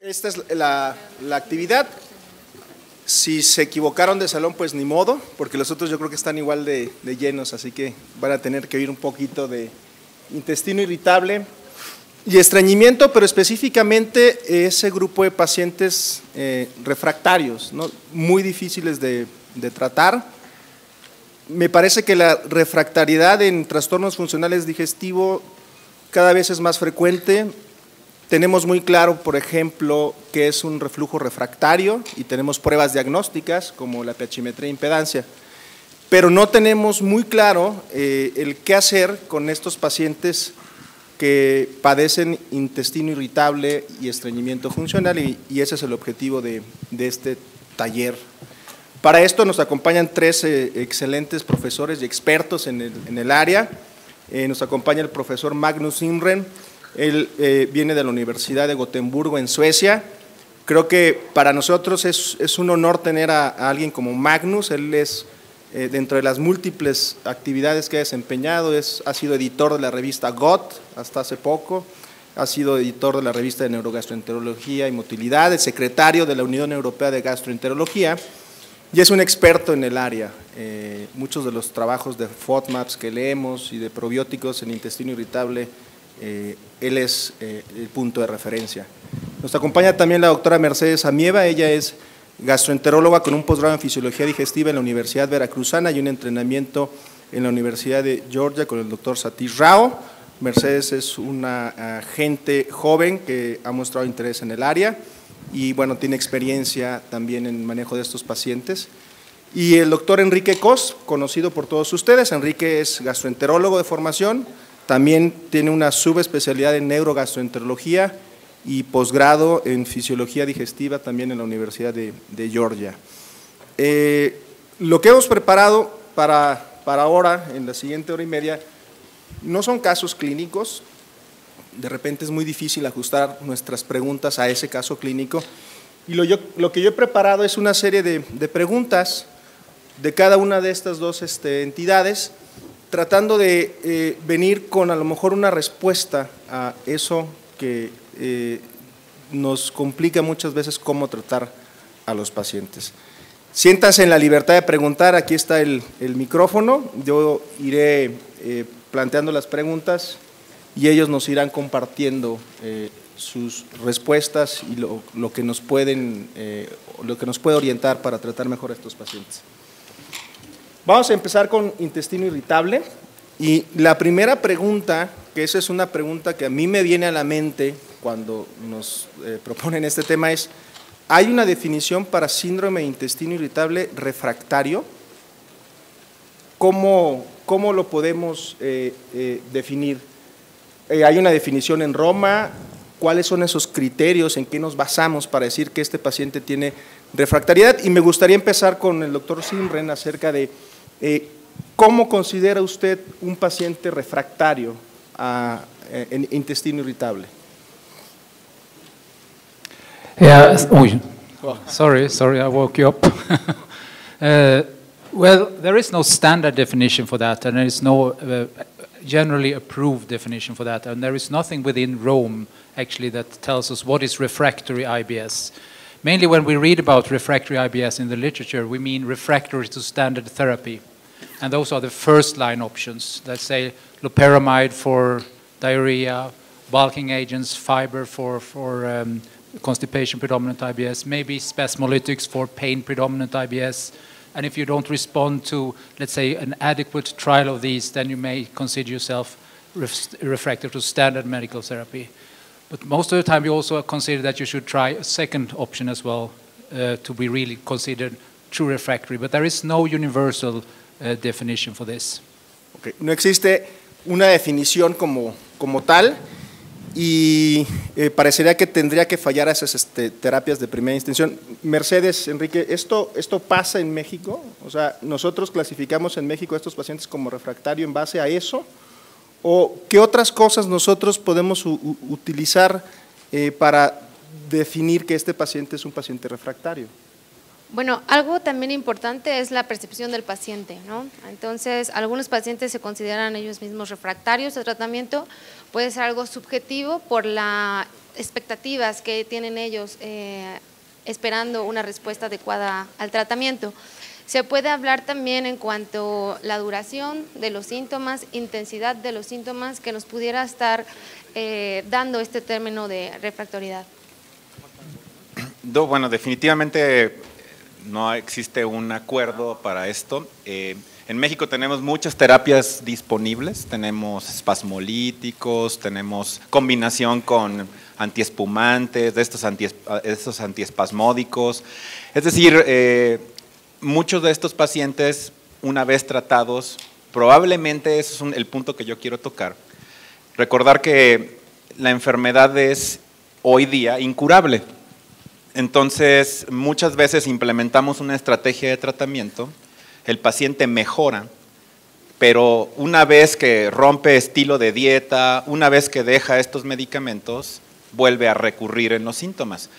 Esta es la, la actividad. Si se equivocaron de salón, pues ni modo, porque los otros yo creo que están igual de, llenos, así que van a tener que oír un poquito de intestino irritable y estreñimiento, pero específicamente ese grupo de pacientes eh, refractarios, ¿no? muy difíciles de, de tratar. Me parece que la refractariedad en trastornos funcionales digestivos cada vez es más frecuente, tenemos muy claro, por ejemplo, que es un reflujo refractario y tenemos pruebas diagnósticas como la pHimetría e impedancia, pero no tenemos muy claro eh, el qué hacer con estos pacientes que padecen intestino irritable y estreñimiento funcional y, ese es el objetivo de, este taller. Para esto nos acompañan tres eh, excelentes profesores y expertos en el, en el área. Eh, nos acompaña el profesor Magnus Imren, él eh, viene de la Universidad de Gotemburgo en Suecia. Creo que para nosotros es, un honor tener a, alguien como Magnus. Él es, eh, dentro de las múltiples actividades que ha desempeñado, es, ha sido editor de la revista GOT hasta hace poco, ha sido editor de la revista de Neurogastroenterología y Motilidad, secretario de la Unión Europea de Gastroenterología y es un experto en el área. Eh, muchos de los trabajos de FODMAPs que leemos y de probióticos en intestino irritable eh, él es eh, el punto de referencia. Nos acompaña también la doctora Mercedes Amieva, ella es gastroenteróloga con un posgrado en fisiología digestiva en la Universidad Veracruzana y un entrenamiento en la Universidad de Georgia con el doctor Satish Rao. Mercedes es una gente joven que ha mostrado interés en el área y bueno, tiene experiencia también en manejo de estos pacientes. Y el doctor Enrique Cos, conocido por todos ustedes, Enrique es gastroenterólogo de formación, también tiene una subespecialidad en neurogastroenterología y posgrado en fisiología digestiva también en la Universidad de, Georgia. Eh, lo que hemos preparado para, para ahora, en la siguiente hora y media, no son casos clínicos, de repente es muy difícil ajustar nuestras preguntas a ese caso clínico, y lo, que yo he preparado es una serie de, de preguntas de cada una de estas dos este, entidades, tratando de eh, venir con a lo mejor una respuesta a eso que eh, nos complica muchas veces cómo tratar a los pacientes. Siéntanse en la libertad de preguntar, aquí está el, micrófono, yo iré eh, planteando las preguntas y ellos nos irán compartiendo sus respuestas y lo, lo, que nos pueden, lo que nos puede orientar para tratar mejor a estos pacientes. Vamos a empezar con intestino irritable. Y la primera pregunta, que esa es una pregunta que a mí me viene a la mente cuando nos eh, proponen este tema, es, ¿hay una definición para síndrome de intestino irritable refractario? ¿Cómo, cómo lo podemos eh, eh, definir? ¿Hay una definición en Roma? ¿Cuáles son esos criterios? ¿En qué nos basamos para decir que este paciente tiene refractariedad? Y me gustaría empezar con el doctor Simren acerca de eh, ¿Cómo considera usted un paciente refractario a, en intestino irritable? Yeah, oh, sorry, sorry, I woke you up. uh, well, there is no standard definition for that, and there is no uh, generally approved definition for that, and there is nothing within Rome actually that tells us what is refractory IBS. Mainly when we read about refractory IBS in the literature, we mean refractory to standard therapy. And those are the first line options. Let's say loperamide for diarrhea, bulking agents, fiber for, for um, constipation predominant IBS, maybe spasmolytics for pain predominant IBS. And if you don't respond to, let's say, an adequate trial of these, then you may consider yourself ref refractory to standard medical therapy. But most of the time, you also consider that you should try a second option as well uh, to be really considered true refractory. But there is no universal uh, definition for this. Okay. No existe una definición como, como tal y eh, parecería que tendría que fallar esas este, terapias de primera intención. Mercedes, Enrique, ¿esto, ¿esto pasa en México? O sea, ¿nosotros clasificamos en México a estos pacientes como refractario en base a eso? ¿O qué otras cosas nosotros podemos utilizar eh, para definir que este paciente es un paciente refractario? Bueno, algo también importante es la percepción del paciente, ¿no? Entonces, algunos pacientes se consideran ellos mismos refractarios al tratamiento, puede ser algo subjetivo por la expectativas que tienen ellos eh, esperando una respuesta adecuada al tratamiento. Se puede hablar también en cuanto a la duración de los síntomas, intensidad de los síntomas que nos pudiera estar eh, dando este término de refractoriedad. bueno, definitivamente no existe un acuerdo para esto. Eh, en México tenemos muchas terapias disponibles, tenemos espasmolíticos, tenemos combinación con antiespumantes, de estos, estos antiespasmódicos. Es decir, eh, muchos de estos pacientes, una vez tratados, probablemente ese es el punto que yo quiero tocar. Recordar que la enfermedad es hoy día incurable. Entonces, muchas veces implementamos una estrategia de tratamiento, el paciente mejora, pero una vez que rompe estilo de dieta, una vez que deja estos medicamentos, vuelve a recurrir en los síntomas.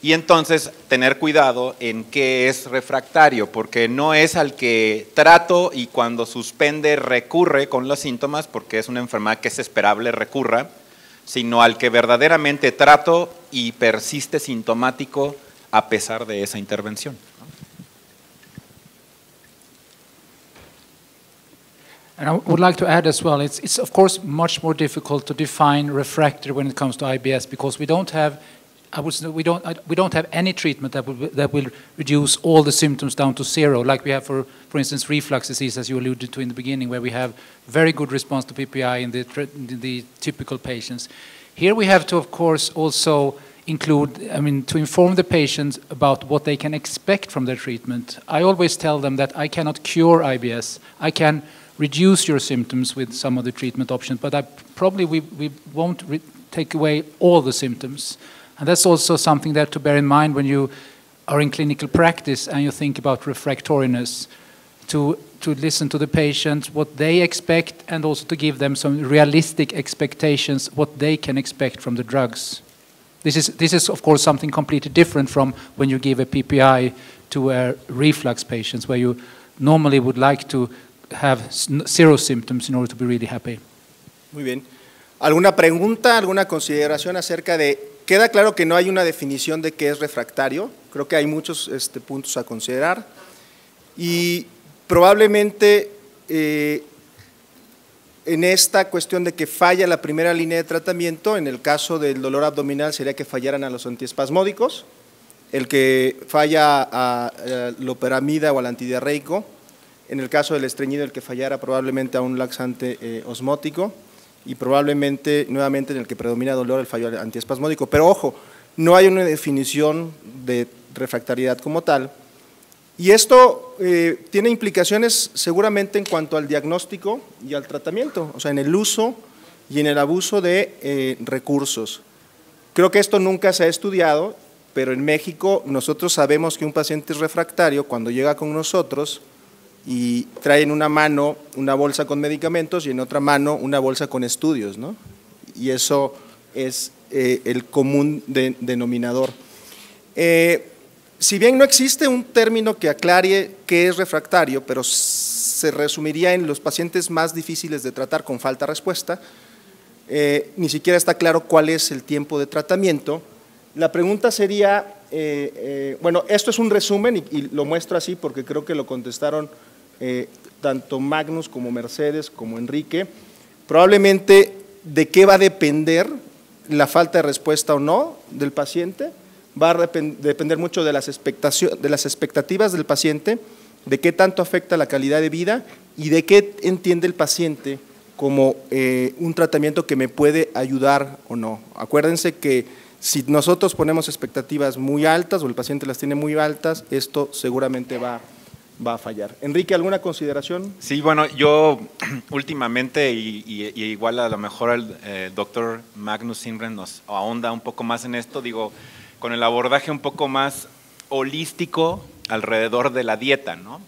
Y entonces tener cuidado en qué es refractario, porque no es al que trato y cuando suspende recurre con los síntomas, porque es una enfermedad que es esperable recurra, sino al que verdaderamente trato y persiste sintomático a pesar de esa intervención. And I would like to add as well, it's, it's of course much more difficult to define refractory when it comes to IBS because we don't have I would we don't, we don't have any treatment that will, that will reduce all the symptoms down to zero, like we have for, for instance, reflux disease, as you alluded to in the beginning, where we have very good response to PPI in the, in the typical patients. Here we have to, of course, also include, I mean, to inform the patients about what they can expect from their treatment. I always tell them that I cannot cure IBS. I can reduce your symptoms with some of the treatment options, but I probably we, we won't take away all the symptoms. And that's also something that to bear in mind when you are in clinical practice and you think about refractoriness, to, to listen to the patient, what they expect, and also to give them some realistic expectations, what they can expect from the drugs. This is, this is, of course, something completely different from when you give a PPI to a reflux patients, where you normally would like to have zero symptoms in order to be really happy. Muy bien. ¿Alguna pregunta, alguna consideración acerca de Queda claro que no hay una definición de qué es refractario, creo que hay muchos este, puntos a considerar. Y probablemente eh, en esta cuestión de que falla la primera línea de tratamiento, en el caso del dolor abdominal sería que fallaran a los antiespasmódicos, el que falla a, loperamida o al antidiarreico, en el caso del estreñido el que fallara probablemente a un laxante eh, osmótico, y probablemente nuevamente en el que predomina dolor el fallo antiespasmódico. Pero ojo, no hay una definición de refractariedad como tal. Y esto eh, tiene implicaciones seguramente en cuanto al diagnóstico y al tratamiento, o sea, en el uso y en el abuso de eh, recursos. Creo que esto nunca se ha estudiado, pero en México nosotros sabemos que un paciente es refractario cuando llega con nosotros y trae en una mano una bolsa con medicamentos y en otra mano una bolsa con estudios, ¿no? Y eso es eh, el común denominador. Eh, si bien no existe un término que aclare qué es refractario, pero se resumiría en los pacientes más difíciles de tratar con falta respuesta, eh, ni siquiera está claro cuál es el tiempo de tratamiento. La pregunta sería, bueno, esto es un resumen y, lo muestro así porque creo que lo contestaron eh, tanto Magnus como Mercedes como Enrique, probablemente de qué va a depender la falta de respuesta o no del paciente, va a depender mucho de las, de las expectativas del paciente, de qué tanto afecta la calidad de vida y de qué entiende el paciente como eh, un tratamiento que me puede ayudar o no. Acuérdense que si nosotros ponemos expectativas muy altas o el paciente las tiene muy altas, esto seguramente va va a fallar. Enrique, ¿alguna consideración? Sí, bueno, yo últimamente, y, igual a lo mejor el eh, doctor Magnus Simren nos ahonda un poco más en esto, digo, con el abordaje un poco más holístico alrededor de la dieta, ¿no?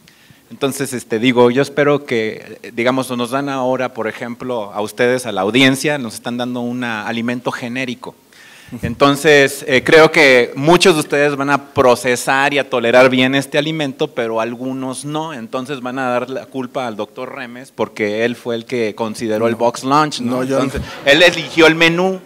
Entonces, este, digo, yo espero que, digamos, nos dan ahora, por ejemplo, a ustedes, a la audiencia, nos están dando un alimento genérico. Entonces, eh, creo que muchos de ustedes van a procesar y a tolerar bien este alimento, pero algunos no. Entonces van a dar la culpa al doctor Remes porque él fue el que consideró el box lunch. ¿no? Entonces, él eligió el menú.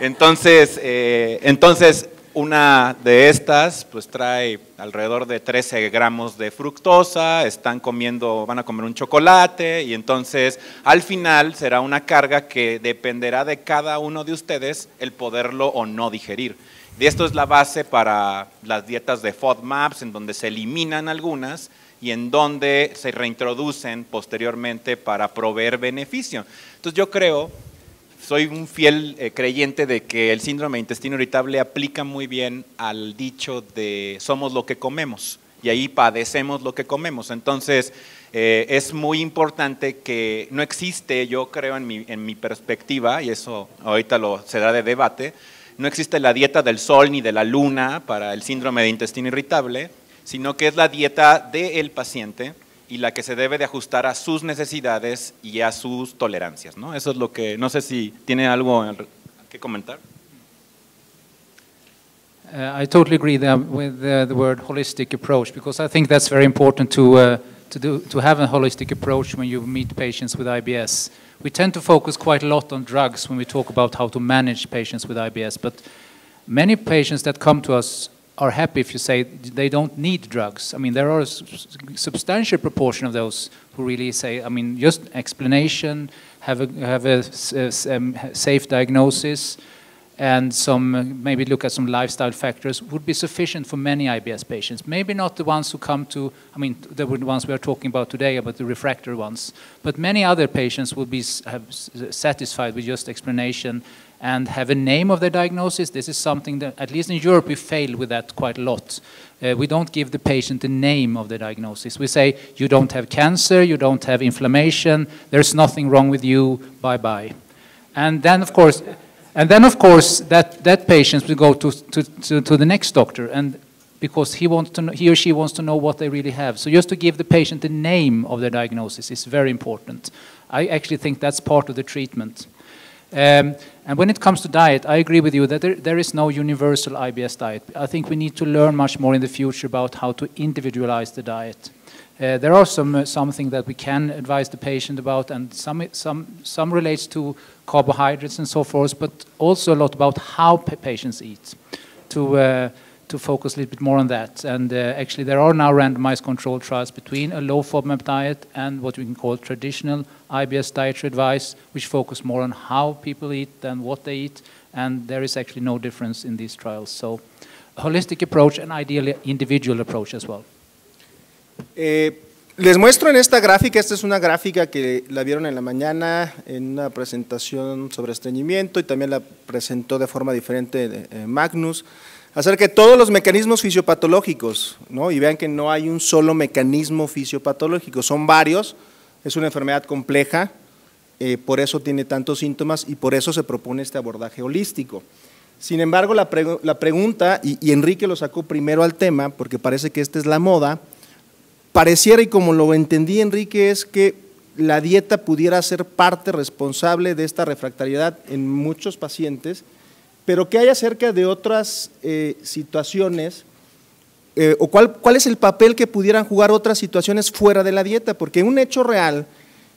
Entonces, eh, entonces una de estas pues trae alrededor de 13 gramos de fructosa, están comiendo, van a comer un chocolate y entonces al final será una carga que dependerá de cada uno de ustedes el poderlo o no digerir. Y esto es la base para las dietas de FODMAPs, en donde se eliminan algunas y en donde se reintroducen posteriormente para proveer beneficio. Entonces yo creo soy un fiel eh, creyente de que el síndrome de intestino irritable aplica muy bien al dicho de somos lo que comemos y ahí padecemos lo que comemos. Entonces, eh, es muy importante que no existe, yo creo en mi, en mi perspectiva, y eso ahorita lo será de debate, no existe la dieta del sol ni de la luna para el síndrome de intestino irritable, sino que es la dieta del paciente y la que se debe de ajustar a sus necesidades y a sus tolerancias. ¿no? Eso es lo que, no sé si tiene algo que comentar. Uh, I totally agree with uh, the word holistic approach because I think that's very important to, uh, to, do, to have a holistic approach when you meet patients with IBS. We tend to focus quite a lot on drugs when we talk about how to manage patients with IBS, but many patients that come to us are happy if you say they don't need drugs. I mean, there are a substantial proportion of those who really say, I mean, just explanation, have a, have a, a um, safe diagnosis, and some maybe look at some lifestyle factors would be sufficient for many IBS patients. Maybe not the ones who come to, I mean, the ones we are talking about today, about the refractory ones, but many other patients will be satisfied with just explanation and have a name of their diagnosis. This is something that, at least in Europe, we fail with that quite a lot. Uh, we don't give the patient the name of the diagnosis. We say, you don't have cancer, you don't have inflammation, there's nothing wrong with you, bye bye. And then, of course, and then, of course, that, that patient will go to, to, to, to the next doctor, and because he, wants to know, he or she wants to know what they really have. So just to give the patient the name of the diagnosis is very important. I actually think that's part of the treatment. Um, and when it comes to diet, I agree with you that there, there is no universal IBS diet. I think we need to learn much more in the future about how to individualize the diet. Uh, there are some uh, something that we can advise the patient about, and some some some relates to carbohydrates and so forth, but also a lot about how patients eat. To uh, to focus a little bit more on that. And uh, actually, there are now randomized controlled trials between a low FODMAP diet and what we can call traditional IBS dietary advice, which focus more on how people eat than what they eat. And there is actually no difference in these trials. So, a holistic approach and ideally individual approach as well. Eh, les muestro en esta gráfica, esta es una gráfica que la vieron en la mañana en una presentación sobre estreñimiento y también la presentó de forma diferente eh, Magnus acerca de todos los mecanismos fisiopatológicos, ¿no? y vean que no hay un solo mecanismo fisiopatológico, son varios, es una enfermedad compleja, eh, por eso tiene tantos síntomas y por eso se propone este abordaje holístico. Sin embargo, la, pregunta, y, y, Enrique lo sacó primero al tema, porque parece que esta es la moda, pareciera, y como lo entendí Enrique, es que la dieta pudiera ser parte responsable de esta refractariedad en muchos pacientes, pero ¿qué hay acerca de otras eh, situaciones? Eh, ¿O cuál, cuál es el papel que pudieran jugar otras situaciones fuera de la dieta? Porque un hecho real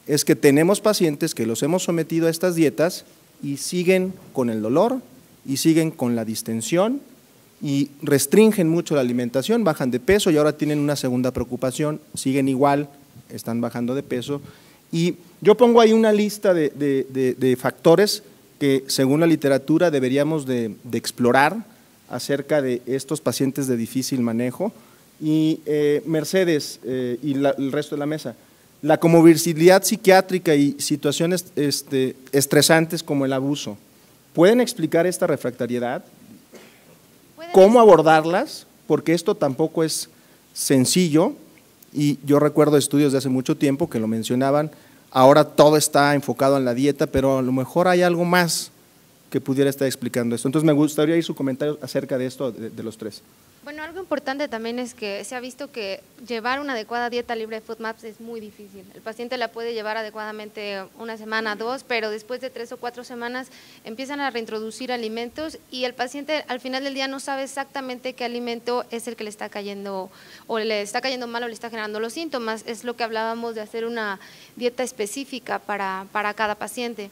es que tenemos pacientes que los hemos sometido a estas dietas y siguen con el dolor y siguen con la distensión y restringen mucho la alimentación, bajan de peso y ahora tienen una segunda preocupación, siguen igual, están bajando de peso. Y yo pongo ahí una lista de, de, de factores que según la literatura deberíamos de, explorar acerca de estos pacientes de difícil manejo. Y eh, Mercedes eh, y el resto de la mesa, la comorbilidad psiquiátrica y situaciones este, estresantes como el abuso, ¿pueden explicar esta refractariedad? ¿Cómo abordarlas? Porque esto tampoco es sencillo y yo recuerdo estudios de hace mucho tiempo que lo mencionaban, ahora todo está enfocado en la dieta, pero a lo mejor hay algo más que pudiera estar explicando esto. Entonces me gustaría ir su comentario acerca de esto, de, los tres. Bueno, algo importante también es que se ha visto que llevar una adecuada dieta libre de FoodMaps es muy difícil. El paciente la puede llevar adecuadamente una semana, dos, pero después de tres o cuatro semanas empiezan a reintroducir alimentos y el paciente al final del día no sabe exactamente qué alimento es el que le está cayendo o le está cayendo mal o le está generando los síntomas. Es lo que hablábamos de hacer una dieta específica para, para cada paciente.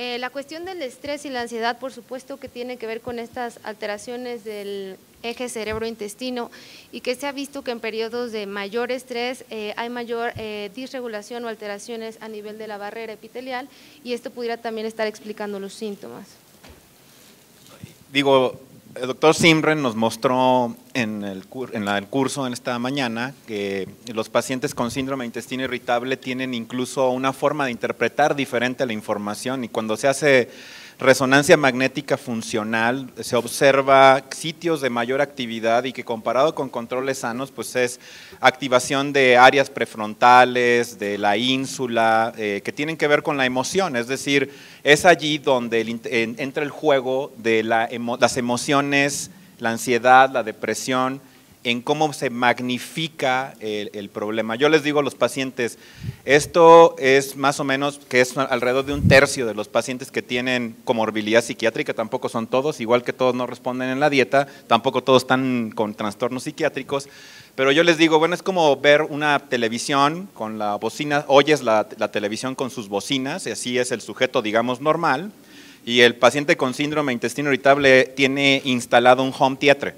Eh, la cuestión del estrés y la ansiedad, por supuesto que tiene que ver con estas alteraciones del eje cerebro-intestino y que se ha visto que en periodos de mayor estrés eh, hay mayor eh, disregulación o alteraciones a nivel de la barrera epitelial y esto pudiera también estar explicando los síntomas. Digo, el doctor Simren nos mostró en el, en el, curso en esta mañana que los pacientes con síndrome de intestino irritable tienen incluso una forma de interpretar diferente la información y cuando se hace resonancia magnética funcional, se observa sitios de mayor actividad y que comparado con controles sanos, pues es activación de áreas prefrontales, de la ínsula, eh, que tienen que ver con la emoción, es decir, es allí donde entra el juego de las emociones, la ansiedad, la depresión, en cómo se magnifica el, problema. Yo les digo a los pacientes, esto es más o menos que es alrededor de un tercio de los pacientes que tienen comorbilidad psiquiátrica, tampoco son todos, igual que todos no responden en la dieta, tampoco todos están con trastornos psiquiátricos, pero yo les digo, bueno, es como ver una televisión con la bocina, oyes la, televisión con sus bocinas, y así es el sujeto, digamos, normal, y el paciente con síndrome intestino irritable tiene instalado un home theater.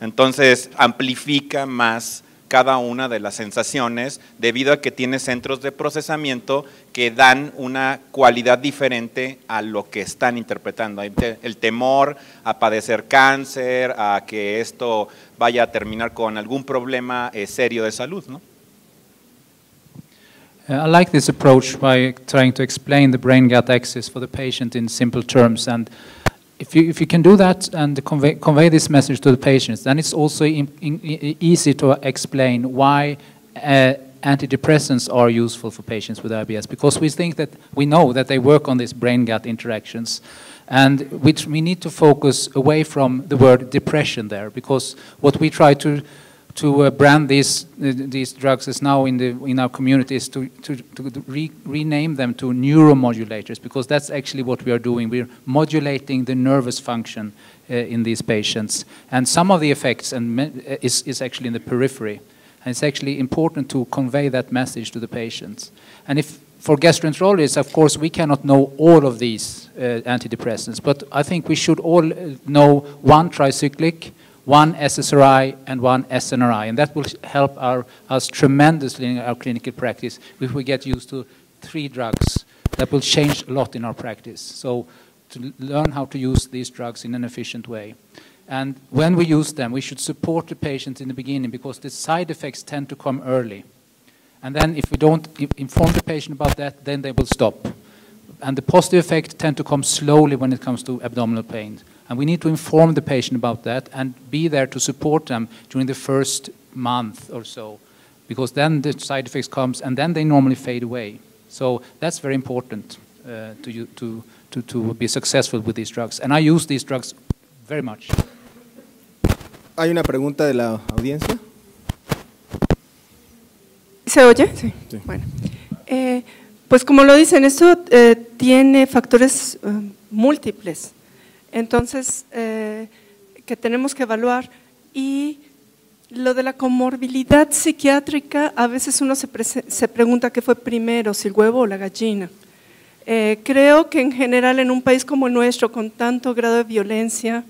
Entonces amplifica más cada una de las sensaciones debido a que tiene centros de procesamiento que dan una cualidad diferente a lo que están interpretando. El temor a padecer cáncer, a que esto vaya a terminar con algún problema eh, serio de salud. ¿no? Uh, I like this approach by trying to explain the brain-gut axis for the patient in simple terms and if you, if you can do that and convey, convey this message to the patients, then it's also in, in, easy to explain why uh, antidepressants are useful for patients with IBS because we think that we know that they work on these brain-gut interactions and which we need to focus away from the word depression there because what we try to to uh, brand these these drugs as now in the in our communities to to, to re rename them to neuromodulators because that's actually what we are doing. We're modulating the nervous function uh, in these patients, and some of the effects and uh, is is actually in the periphery, and it's actually important to convey that message to the patients. And if for gastroenterologists, of course, we cannot know all of these uh, antidepressants, but I think we should all uh, know one tricyclic one SSRI and one SNRI, and that will help our, us tremendously in our clinical practice if we get used to three drugs. That will change a lot in our practice. So to learn how to use these drugs in an efficient way. And when we use them, we should support the patient in the beginning because the side effects tend to come early. And then if we don't inform the patient about that, then they will stop. And the positive effects tend to come slowly when it comes to abdominal pain. And we need to inform the patient about that and be there to support them during the first month or so, because then the side effects comes and then they normally fade away. So that's very important uh, to, to, to, to be successful with these drugs. And I use these drugs very much. ¿Hay una pregunta de la audiencia? ¿Se oye? Sí. sí. Bueno. Eh, pues como lo dicen, esto eh, tiene factores uh, múltiples. Entonces eh, que tenemos que evaluar. Y lo de la comorbilidad psiquiátrica, a veces uno se, pregunta qué fue primero, si el huevo o la gallina. Eh, creo que en general en un país como el nuestro, con tanto grado de violencia,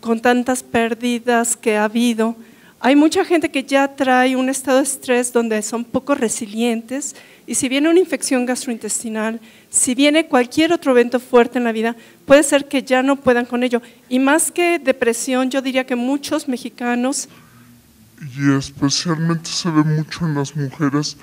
con tantas pérdidas que ha habido, hay mucha gente que ya trae un estado de estrés donde son poco resilientes y si viene una infección gastrointestinal, si viene cualquier otro evento fuerte en la vida, puede ser que ya no puedan con ello. Y más que depresión, yo diría que muchos mexicanos... Y especialmente se ve mucho en las mujeres,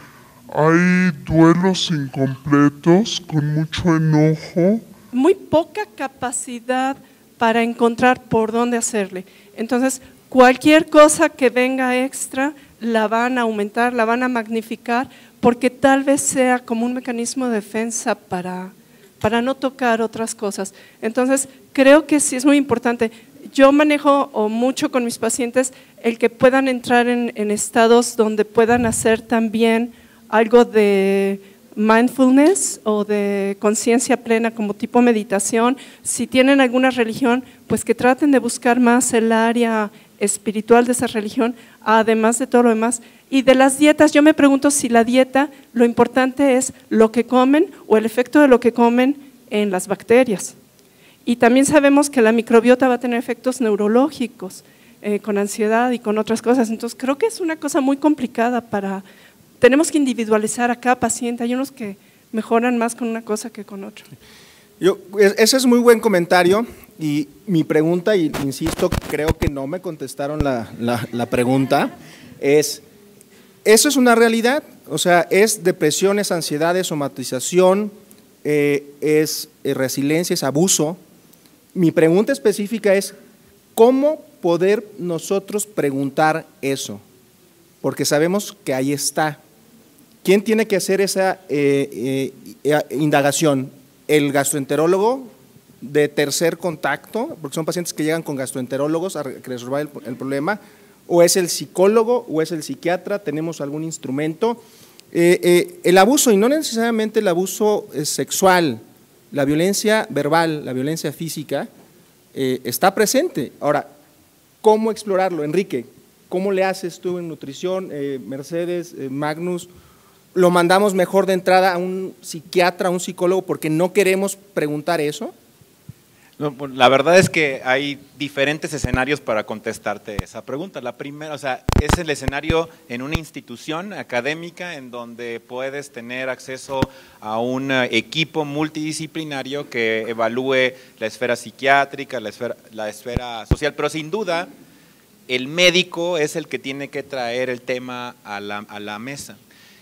hay duelos incompletos, con mucho enojo. Muy poca capacidad para encontrar por dónde hacerle. Entonces, cualquier cosa que venga extra la van a aumentar, la van a magnificar, porque tal vez sea como un mecanismo de defensa para, para no tocar otras cosas. Entonces, creo que sí es muy importante. Yo manejo mucho con mis pacientes el que puedan entrar en, en estados donde puedan hacer también algo de mindfulness o de conciencia plena como tipo meditación. Si tienen alguna religión, pues que traten de buscar más el área espiritual de esa religión, además de todo lo demás. Y de las dietas, yo me pregunto si la dieta, lo importante es lo que comen o el efecto de lo que comen en las bacterias. Y también sabemos que la microbiota va a tener efectos neurológicos, eh, con ansiedad y con otras cosas. Entonces creo que es una cosa muy complicada para... Tenemos que individualizar a cada paciente. Hay unos que mejoran más con una cosa que con otra. Yo, ese es muy buen comentario y mi pregunta, y insisto, creo que no me contestaron la, la, pregunta, es, ¿eso es una realidad? O sea, ¿es depresión, es ansiedad, es somatización, eh, es eh, resiliencia, es abuso? Mi pregunta específica es, ¿cómo poder nosotros preguntar eso? Porque sabemos que ahí está. ¿Quién tiene que hacer esa eh, indagación? el gastroenterólogo de tercer contacto, porque son pacientes que llegan con gastroenterólogos a resolver el, problema, o es el psicólogo o es el psiquiatra, tenemos algún instrumento. Eh, eh, el abuso, y no necesariamente el abuso eh, sexual, la violencia verbal, la violencia física, está presente. Ahora, ¿cómo explorarlo, Enrique? ¿Cómo le haces tú en nutrición, Mercedes, Magnus? lo mandamos mejor de entrada a un psiquiatra, a un psicólogo, porque no queremos preguntar eso? Pues, la verdad es que hay diferentes escenarios para contestarte esa pregunta. La primera, o sea, es el escenario en una institución académica en donde puedes tener acceso a un equipo multidisciplinario que evalúe la esfera psiquiátrica, la esfera, la esfera social, pero sin duda el médico es el que tiene que traer el tema a la, a la mesa.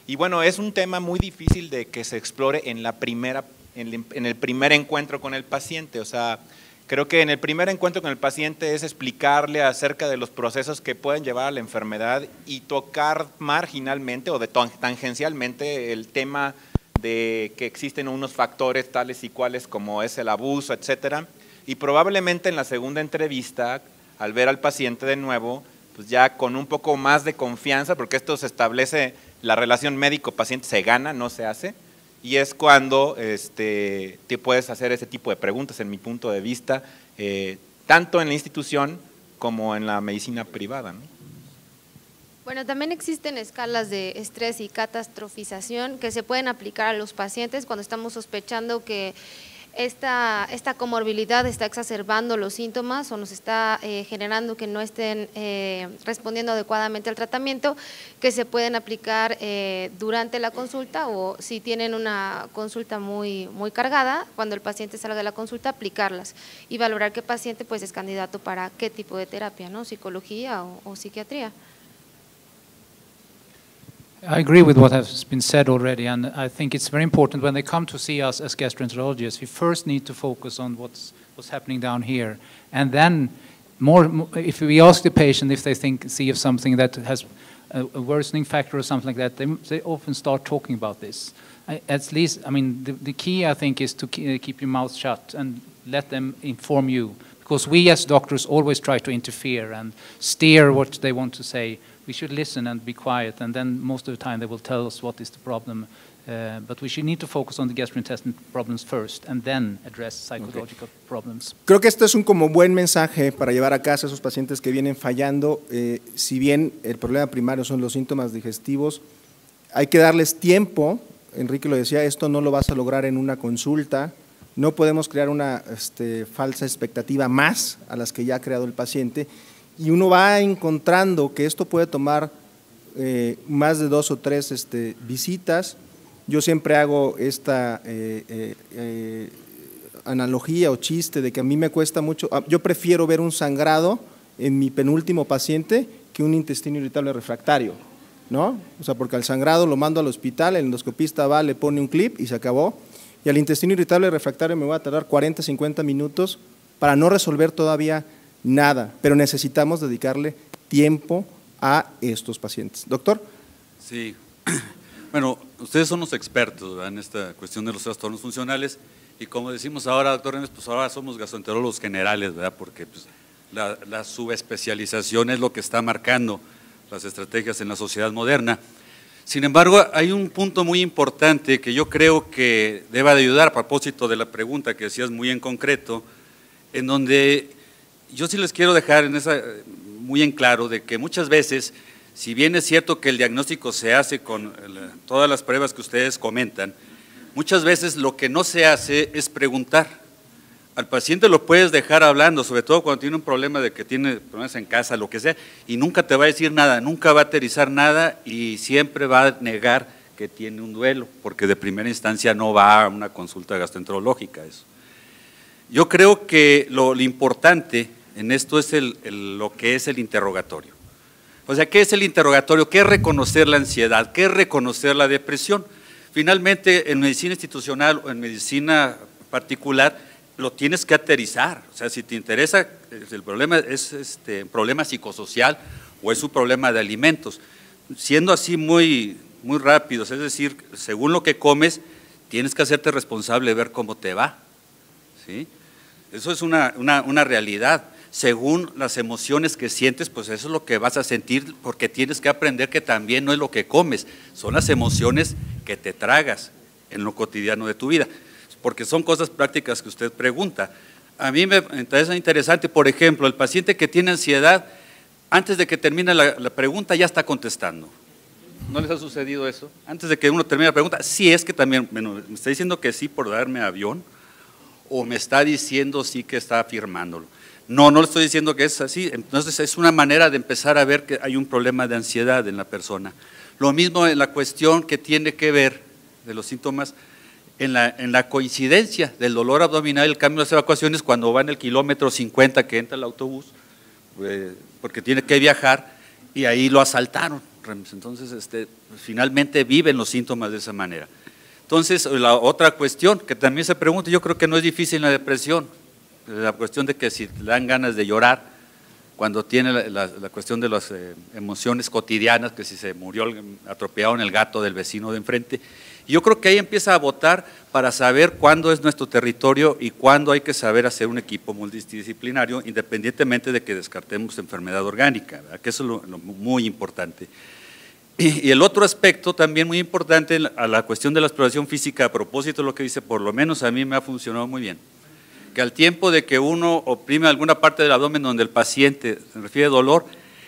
Y bueno, es un tema muy difícil de que se explore en, la primera, en el primer encuentro con el paciente. O sea, creo que en el primer encuentro con el paciente es explicarle acerca de los procesos que pueden llevar a la enfermedad y tocar marginalmente o de tangencialmente el tema de que existen unos factores tales y cuales como es el abuso, etcétera. Y probablemente en la segunda entrevista, al ver al paciente de nuevo, pues ya con un poco más de confianza, porque esto se establece la relación médico-paciente se gana, no se hace, y es cuando este, te puedes hacer ese tipo de preguntas, en mi punto de vista, eh, tanto en la institución como en la medicina privada. Bueno, también existen escalas de estrés y catastrofización que se pueden aplicar a los pacientes cuando estamos sospechando que esta, esta comorbilidad está exacerbando los síntomas o nos está eh, generando que no estén eh, respondiendo adecuadamente al tratamiento, que se pueden aplicar eh, durante la consulta o si tienen una consulta muy, muy cargada, cuando el paciente salga de la consulta, aplicarlas y valorar qué paciente pues, es candidato para qué tipo de terapia, ¿no? psicología o psiquiatría. I agree with what has been said already, and I think it's very important when they come to see us as gastroenterologists, we first need to focus on what's, what's happening down here. And then, more, if we ask the patient if they think, see if something that has a, a worsening factor or something like that, they, they often start talking about this. I, at least, I mean, the, the key, I think, is to keep your mouth shut and let them inform you. Because we as doctors always try to interfere and steer what they want to say we should listen and be quiet, and then most of the time they will tell us what is the problem. Uh, but we should need to focus on the gastrointestinal problems first and then address psychological okay. problems. Creo que este es un como buen mensaje para llevar a casa a esos pacientes que vienen fallando. Eh, si bien el problema primario son los síntomas digestivos, hay que darles tiempo. Enrique lo decía, esto no lo vas a lograr en una consulta. No podemos crear una este, falsa expectativa más a las que ya ha creado el paciente y uno va encontrando que esto puede tomar eh, más de dos o tres este, visitas. Yo siempre hago esta eh, eh, analogía o chiste de que a mí me cuesta mucho, ah, yo prefiero ver un sangrado en mi penúltimo paciente que un intestino irritable refractario, ¿no? O sea, porque al sangrado lo mando al hospital, el endoscopista va, le pone un clip y se acabó. Y al intestino irritable refractario me va a tardar 40, 50 minutos para no resolver todavía nada, pero necesitamos dedicarle tiempo a estos pacientes. Doctor. Sí, bueno, ustedes son los expertos en esta cuestión de los trastornos funcionales y como decimos ahora, doctor Renes, pues ahora somos gastroenterólogos generales, ¿verdad? Porque pues, la, la subespecialización es lo que está marcando las estrategias en la sociedad moderna. Sin embargo, hay un punto muy importante que yo creo que debe de ayudar a propósito de la pregunta que decías muy en concreto, en donde yo sí les quiero dejar en esa, muy en claro de que muchas veces, si bien es cierto que el diagnóstico se hace con todas las pruebas que ustedes comentan, muchas veces lo que no se hace es preguntar. Al paciente lo puedes dejar hablando, sobre todo cuando tiene un problema de que tiene problemas en casa, lo que sea, y nunca te va a decir nada, nunca va a aterrizar nada y siempre va a negar que tiene un duelo, porque de primera instancia no va a una consulta gastroenterológica eso. Yo creo que lo, importante en esto es lo que es el interrogatorio. O sea, ¿qué es el interrogatorio? ¿Qué es reconocer la ansiedad? ¿Qué es reconocer la depresión? Finalmente, en medicina institucional o en medicina particular, lo tienes que aterrizar. O sea, si te interesa, el problema es este problema psicosocial o es un problema de alimentos. Siendo así muy, muy rápidos, es decir, según lo que comes, tienes que hacerte responsable de ver cómo te va. ¿sí? Eso es una, una, una realidad. Según las emociones que sientes, pues eso es lo que vas a sentir, porque tienes que aprender que también no es lo que comes, son las emociones que te tragas en lo cotidiano de tu vida porque son cosas prácticas que usted pregunta. A mí me parece interesante, por ejemplo, el paciente que tiene ansiedad, antes de que termine la, pregunta ya está contestando. ¿No les ha sucedido eso? Antes de que uno termine la pregunta, sí es que también, bueno, me está diciendo que sí por darme avión, o me está diciendo sí que está afirmándolo. No, no le estoy diciendo que es así. Entonces es una manera de empezar a ver que hay un problema de ansiedad en la persona. Lo mismo en la cuestión que tiene que ver de los síntomas en la, coincidencia del dolor abdominal y el cambio de las evacuaciones cuando va en el kilómetro 50 que entra el autobús, eh, porque tiene que viajar, y ahí lo asaltaron. Entonces, este, finalmente viven los síntomas de esa manera. Entonces, la otra cuestión que también se pregunta, yo creo que no es difícil la depresión, la cuestión de que si le dan ganas de llorar, cuando tiene la, cuestión de las eh, emociones cotidianas, que si se murió atropellado en el gato del vecino de enfrente, yo creo que ahí empieza a votar para saber cuándo es nuestro territorio y cuándo hay que saber hacer un equipo multidisciplinario, independientemente de que descartemos enfermedad orgánica, que eso es lo, muy importante. Y, el otro aspecto también muy importante a la cuestión de la exploración física, a propósito de lo que dice, por lo menos a mí me ha funcionado muy bien, que al tiempo de que uno oprime alguna parte del abdomen donde el paciente se refiere dolor,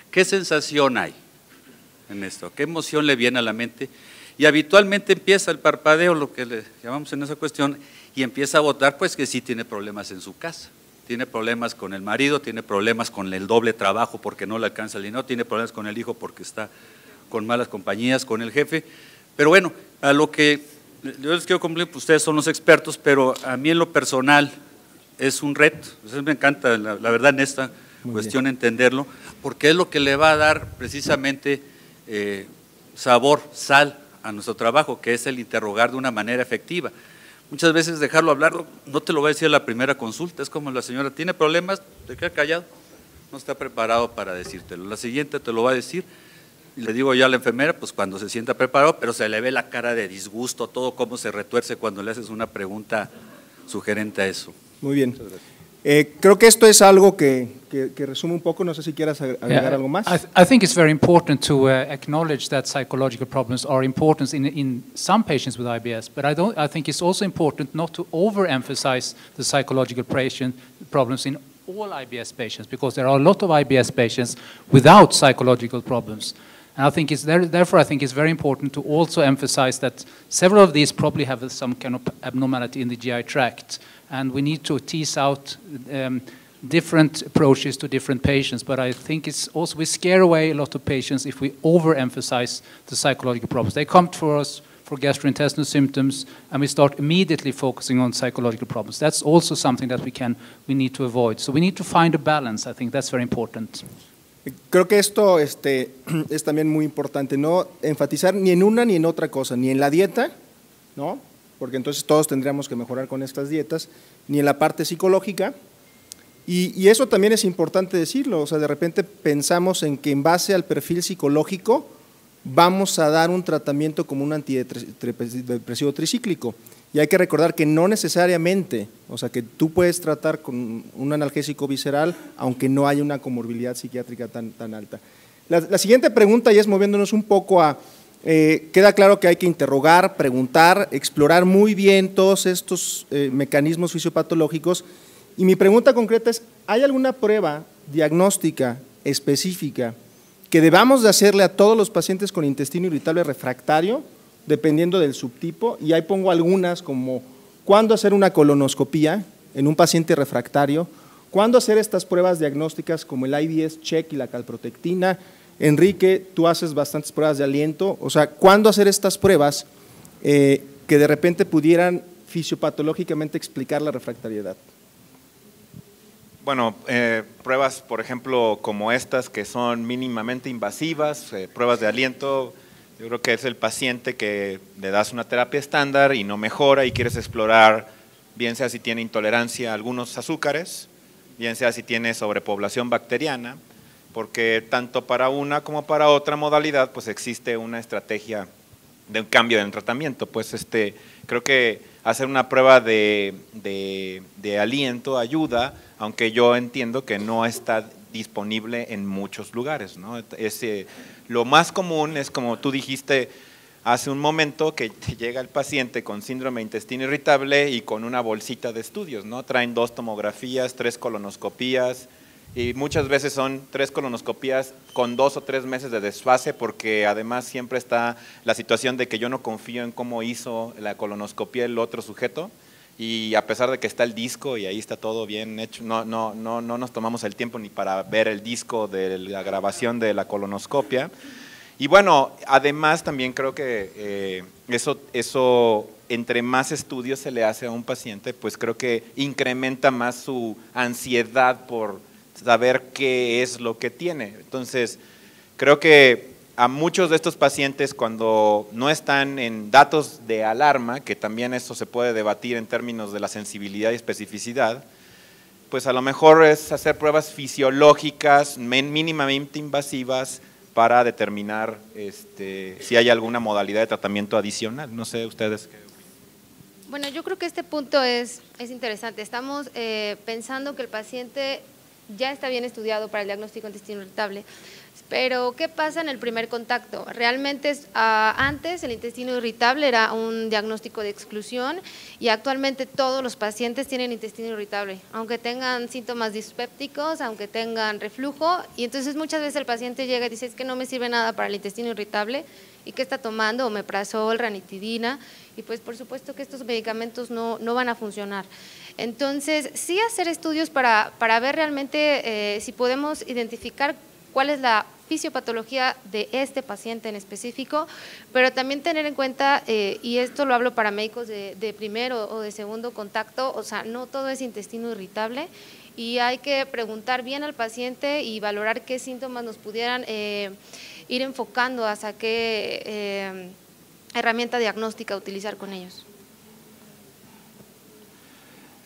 ¿qué sensación hay en esto? ¿Qué emoción le viene a la mente? Y habitualmente empieza el parpadeo, lo que le llamamos en esa cuestión, y empieza a votar pues que sí tiene problemas en su casa. Tiene problemas con el marido, tiene problemas con el doble trabajo porque no le alcanza el dinero, tiene problemas con el hijo porque está con malas compañías, con el jefe. Pero bueno, a lo que yo les quiero cumplir, pues ustedes son los expertos, pero a mí en lo personal es un reto. me encanta, la, verdad, en esta cuestión entenderlo, porque es lo que le va a dar precisamente eh, sabor, sal a nuestro trabajo, que es el interrogar de una manera efectiva. Muchas veces dejarlo hablar no te lo va a decir la primera consulta, es como la señora tiene problemas, te queda callado, no está preparado para decírtelo. La siguiente te lo va a decir, y le digo yo a la enfermera, pues cuando se sienta preparado, pero se le ve la cara de disgusto, todo cómo se retuerce cuando le haces una pregunta sugerente a eso. Muy bien. Eh, creo que esto es algo que, que, que, resume un poco, no sé si quieras agregar yeah, algo más. I, I, think it's very important to uh, acknowledge that psychological problems are important in, in some patients with IBS, but I, don't, I think it's also important not to overemphasize the psychological problems in all IBS patients, because there are a lot of IBS patients without psychological problems. And I think it's there, therefore, I think it's very important to also emphasize that several of these probably have some kind of abnormality in the GI tract and we need to tease out um, different approaches to different patients. But I think it's also we scare away a lot of patients if we overemphasize the psychological problems. They come to us for gastrointestinal symptoms, and we start immediately focusing on psychological problems. That's also something that we can we need to avoid. So we need to find a balance. I think that's very important. Creo que esto este, es también muy importante, no enfatizar ni en una ni en otra cosa, ni en la dieta, ¿no? Porque entonces todos tendríamos que mejorar con estas dietas, ni en la parte psicológica. Y, eso también es importante decirlo, o sea, de repente pensamos en que en base al perfil psicológico vamos a dar un tratamiento como un antidepresivo tricíclico. Y hay que recordar que no necesariamente, o sea, que tú puedes tratar con un analgésico visceral aunque no haya una comorbilidad psiquiátrica tan, tan alta. la siguiente pregunta, ya es moviéndonos un poco a, eh, queda claro que hay que interrogar, preguntar, explorar muy bien todos estos eh, mecanismos fisiopatológicos. Y mi pregunta concreta es, ¿hay alguna prueba diagnóstica específica que debamos de hacerle a todos los pacientes con intestino irritable refractario dependiendo del subtipo, y ahí pongo algunas como cuándo hacer una colonoscopía en un paciente refractario, cuándo hacer estas pruebas diagnósticas como el IBS check y la calprotectina. Enrique, tú haces bastantes pruebas de aliento, o sea, cuándo hacer estas pruebas eh, que de repente pudieran fisiopatológicamente explicar la refractariedad. Bueno, eh, pruebas, por ejemplo, como estas que son mínimamente invasivas, eh, pruebas de aliento, yo creo que es el paciente que le das una terapia estándar y no mejora y quieres explorar, bien sea si tiene intolerancia a algunos azúcares, bien sea si tiene sobrepoblación bacteriana, porque tanto para una como para otra modalidad, pues existe una estrategia de cambio en tratamiento. Pues este, creo que hacer una prueba de, de, aliento ayuda, aunque yo entiendo que no está disponible en muchos lugares. ¿no? lo más común es, como tú dijiste hace un momento, que llega el paciente con síndrome de intestino irritable y con una bolsita de estudios. ¿no? Traen dos tomografías, tres colonoscopías, y muchas veces son tres colonoscopías con dos o tres meses de desfase porque además siempre está la situación de que yo no confío en cómo hizo la colonoscopía el otro sujeto y a pesar de que está el disco y ahí está todo bien hecho, no, no, no, no nos tomamos el tiempo ni para ver el disco de la grabación de la colonoscopia. Y bueno, además también creo que eh, eso, eso, entre más estudios se le hace a un paciente, pues creo que incrementa más su ansiedad por saber qué es lo que tiene. Entonces, creo que a muchos de estos pacientes cuando no están en datos de alarma, que también esto se puede debatir en términos de la sensibilidad y especificidad, pues a lo mejor es hacer pruebas fisiológicas mínimamente invasivas para determinar este, si hay alguna modalidad de tratamiento adicional. No sé ustedes bueno, yo creo que este punto es, es interesante. Estamos eh, pensando que el paciente ya está bien estudiado para el diagnóstico intestino irritable. Pero, ¿qué pasa en el primer contacto? Realmente ah, antes el intestino irritable era un diagnóstico de exclusión y actualmente todos los pacientes tienen intestino irritable, aunque tengan síntomas dispépticos, aunque tengan reflujo. Y entonces muchas veces el paciente llega y dice, es que no me sirve nada para el intestino irritable y que está tomando omeprazol, ranitidina. Y pues por supuesto que estos medicamentos no, no van a funcionar. Entonces, sí hacer estudios para, para ver realmente eh, si podemos identificar cuál es la fisiopatología de este paciente en específico, pero también tener en cuenta, eh, y esto lo hablo para médicos de, de, primero o de segundo contacto, o sea, no todo es intestino irritable y hay que preguntar bien al paciente y valorar qué síntomas nos pudieran eh, ir enfocando hasta qué herramienta diagnóstica utilizar con ellos.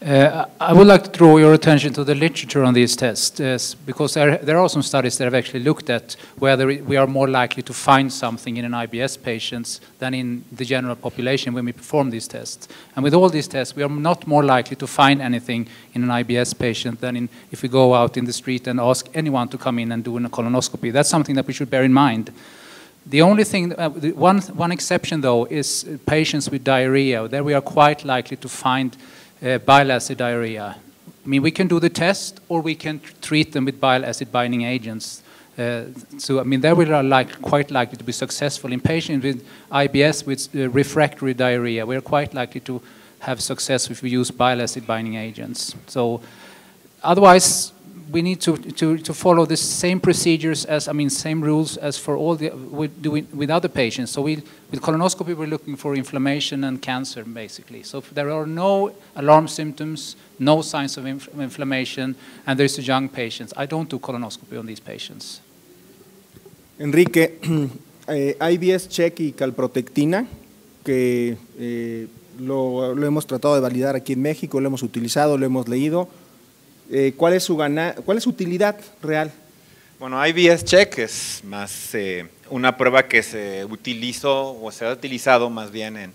Uh, I would like to draw your attention to the literature on these tests, uh, because there, there, are some studies that have actually looked at whether we are more likely to find something in an IBS patient than in the general population when we perform these tests. And with all these tests, we are not more likely to find anything in an IBS patient than in, if we go out in the street and ask anyone to come in and do a colonoscopy. That's something that we should bear in mind. The only thing, uh, the one, one exception though, is patients with diarrhea. There we are quite likely to find uh, bile acid diarrhea. I mean, we can do the test or we can treat them with bile acid binding agents. Uh, so, I mean, there we are like, quite likely to be successful. In patients with IBS with uh, refractory diarrhea, we're quite likely to have success if we use bile acid binding agents. So, otherwise, we need to, to, to follow the same procedures as, I mean, same rules as for all the, we do with other patients. So we, with colonoscopy, we're looking for inflammation and cancer, basically. So there are no alarm symptoms, no signs of inf inflammation, and there's a young patients. I don't do colonoscopy on these patients. Enrique, eh, IBS check y calprotectina, que eh, lo, lo hemos tratado de validar aquí en México, lo hemos utilizado, lo hemos leído. Eh, ¿cuál, es su gana, ¿cuál es su utilidad real? Bueno, IBS Check es más eh, una prueba que se utilizó o se ha utilizado más bien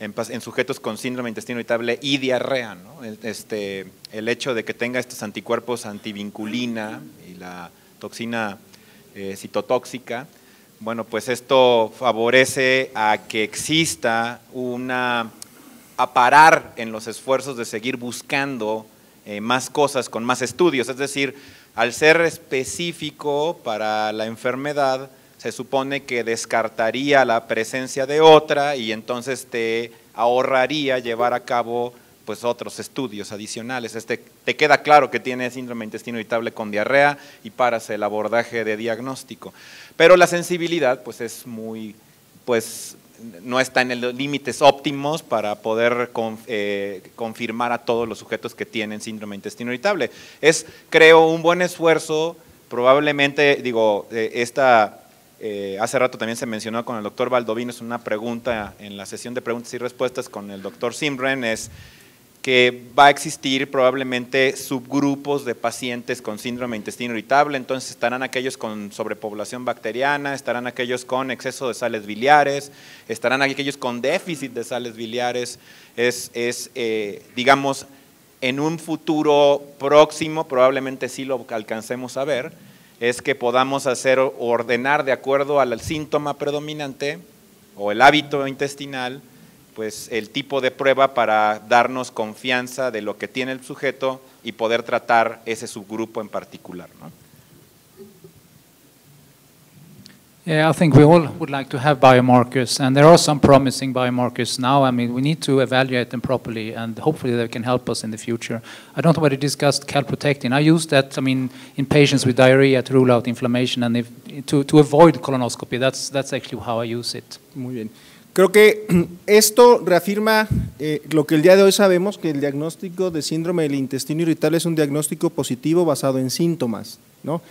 en, sujetos con síndrome intestino irritable y diarrea. ¿no? Este, el hecho de que tenga estos anticuerpos antivinculina y la toxina eh, citotóxica, bueno, pues esto favorece a que exista una a parar en los esfuerzos de seguir buscando eh, más cosas con más estudios. Es decir, al ser específico para la enfermedad, se supone que descartaría la presencia de otra y entonces te ahorraría llevar a cabo pues otros estudios adicionales. Este, te queda claro que tiene síndrome intestino irritable con diarrea y paras el abordaje de diagnóstico. Pero la sensibilidad pues es muy, pues no está en los límites óptimos para poder eh, confirmar a todos los sujetos que tienen síndrome intestino irritable. Es, creo, un buen esfuerzo, probablemente, digo, eh, esta eh, hace rato también se mencionó con el doctor Baldovino, es una pregunta en la sesión de preguntas y respuestas con el doctor Simren, es que va a existir probablemente subgrupos de pacientes con síndrome intestino irritable, entonces estarán aquellos con sobrepoblación bacteriana, estarán aquellos con exceso de sales biliares, estarán aquellos con déficit de sales biliares, es, es eh, digamos, en un futuro próximo, probablemente sí lo alcancemos a ver, es que podamos hacer ordenar de acuerdo al síntoma predominante o el hábito intestinal, pues el tipo de prueba para darnos confianza de lo que tiene el sujeto y poder tratar ese subgrupo en particular. ¿no? Yeah, I think we all would like to have biomarkers, and there are some promising biomarkers now. I mean, we need to evaluate them properly, and hopefully they can help us in the future. I don't know whether you discussed calprotectin. I use that, I mean, in patients with diarrhea to rule out inflammation and if, to, to avoid colonoscopy. That's, that's actually how I use it. Muy bien. Creo que esto reafirma eh, lo que el día de hoy sabemos, que el diagnóstico de síndrome del intestino irritable es un diagnóstico positivo basado en síntomas, ¿no?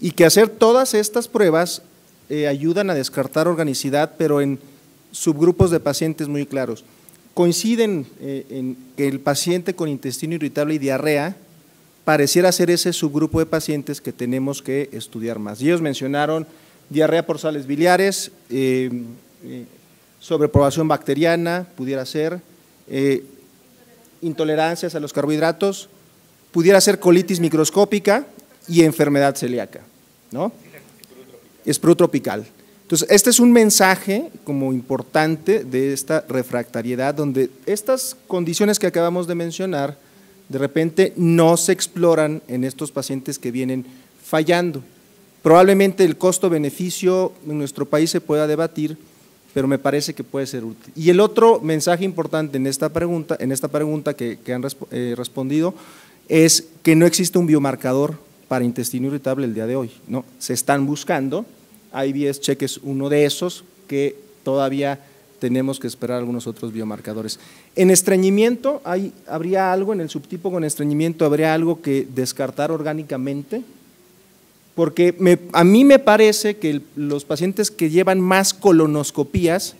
Y que hacer todas estas pruebas eh, ayudan a descartar organicidad, pero en subgrupos de pacientes muy claros. Coinciden eh, en que el paciente con intestino irritable y diarrea pareciera ser ese subgrupo de pacientes que tenemos que estudiar más. Y ellos mencionaron diarrea por sales biliares, sobreprobación bacteriana, pudiera ser, intolerancias a los carbohidratos, pudiera ser colitis microscópica y enfermedad celíaca, ¿no? es tropical. Entonces, este es un mensaje como importante de esta refractariedad, donde estas condiciones que acabamos de mencionar, de repente no se exploran en estos pacientes que vienen fallando. Probablemente el costo-beneficio en nuestro país se pueda debatir, pero me parece que puede ser útil. Y el otro mensaje importante en esta pregunta, en esta pregunta que, han eh, respondido, es que no existe un biomarcador para intestino irritable el día de hoy. ¿no? Se están buscando, IBS check es uno de esos que todavía tenemos que esperar algunos otros biomarcadores. En estreñimiento, ¿habría algo en el subtipo con estreñimiento? ¿Habría algo que descartar orgánicamente? Porque a mí me parece que los pacientes que llevan más colonoscopías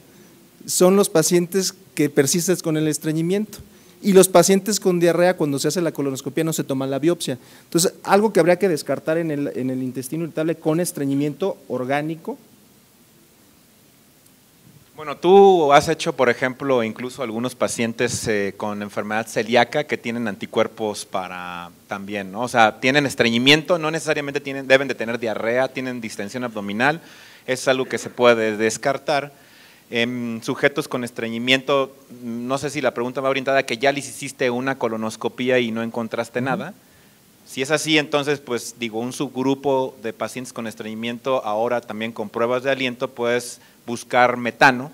son los pacientes que persisten con el estreñimiento. Y los pacientes con diarrea, cuando se hace la colonoscopia, no se toma la biopsia. Entonces, algo que habría que descartar en el, en el intestino irritable con estreñimiento orgánico. Bueno, tú has hecho, por ejemplo, incluso algunos pacientes eh, con enfermedad celíaca que tienen anticuerpos para también, ¿no? O sea, tienen estreñimiento, no necesariamente tienen, deben de tener diarrea, tienen distensión abdominal, es algo que se puede descartar en sujetos con estreñimiento, no sé si la pregunta va orientada a que ya les hiciste una colonoscopía y no encontraste nada. Si es así, entonces, pues digo, un subgrupo de pacientes con estreñimiento, ahora también con pruebas de aliento, puedes buscar metano,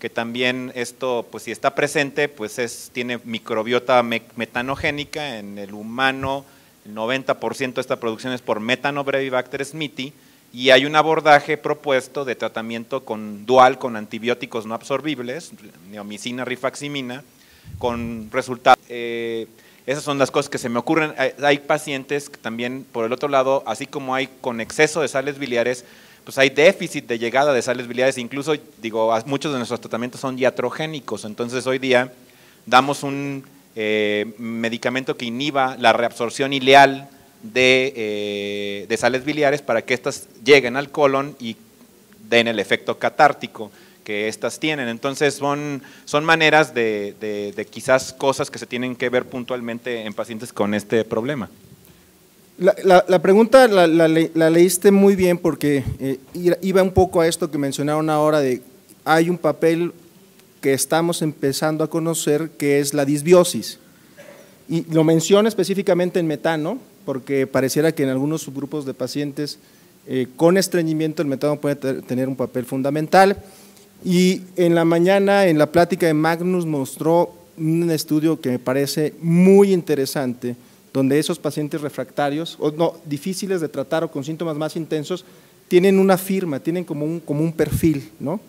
que también esto, pues si está presente, pues es, tiene microbiota metanogénica en el humano, el 90% de esta producción es por Metanobrevibacter smithii, y hay un abordaje propuesto de tratamiento con dual con antibióticos no absorbibles, neomicina, rifaximina, con resultados. Eh, esas son las cosas que se me ocurren. Hay, pacientes que también, por el otro lado, así como hay con exceso de sales biliares, pues hay déficit de llegada de sales biliares. Incluso, digo, muchos de nuestros tratamientos son diatrogénicos. Entonces, hoy día damos un eh, medicamento que inhiba la reabsorción ileal eh, de, sales biliares para que éstas lleguen al colon y den el efecto catártico que éstas tienen. Entonces son, son maneras de, quizás cosas que se tienen que ver puntualmente en pacientes con este problema. La, pregunta la, leíste muy bien porque eh, iba un poco a esto que mencionaron ahora de hay un papel que estamos empezando a conocer que es la disbiosis. Y lo menciona específicamente en metano, porque pareciera que en algunos subgrupos de pacientes eh, con estreñimiento el metano puede tener un papel fundamental. Y en la mañana, en la plática de Magnus, mostró un estudio que me parece muy interesante, donde esos pacientes refractarios, o no, difíciles de tratar o con síntomas más intensos, tienen una firma, tienen como un, como un perfil, ¿no?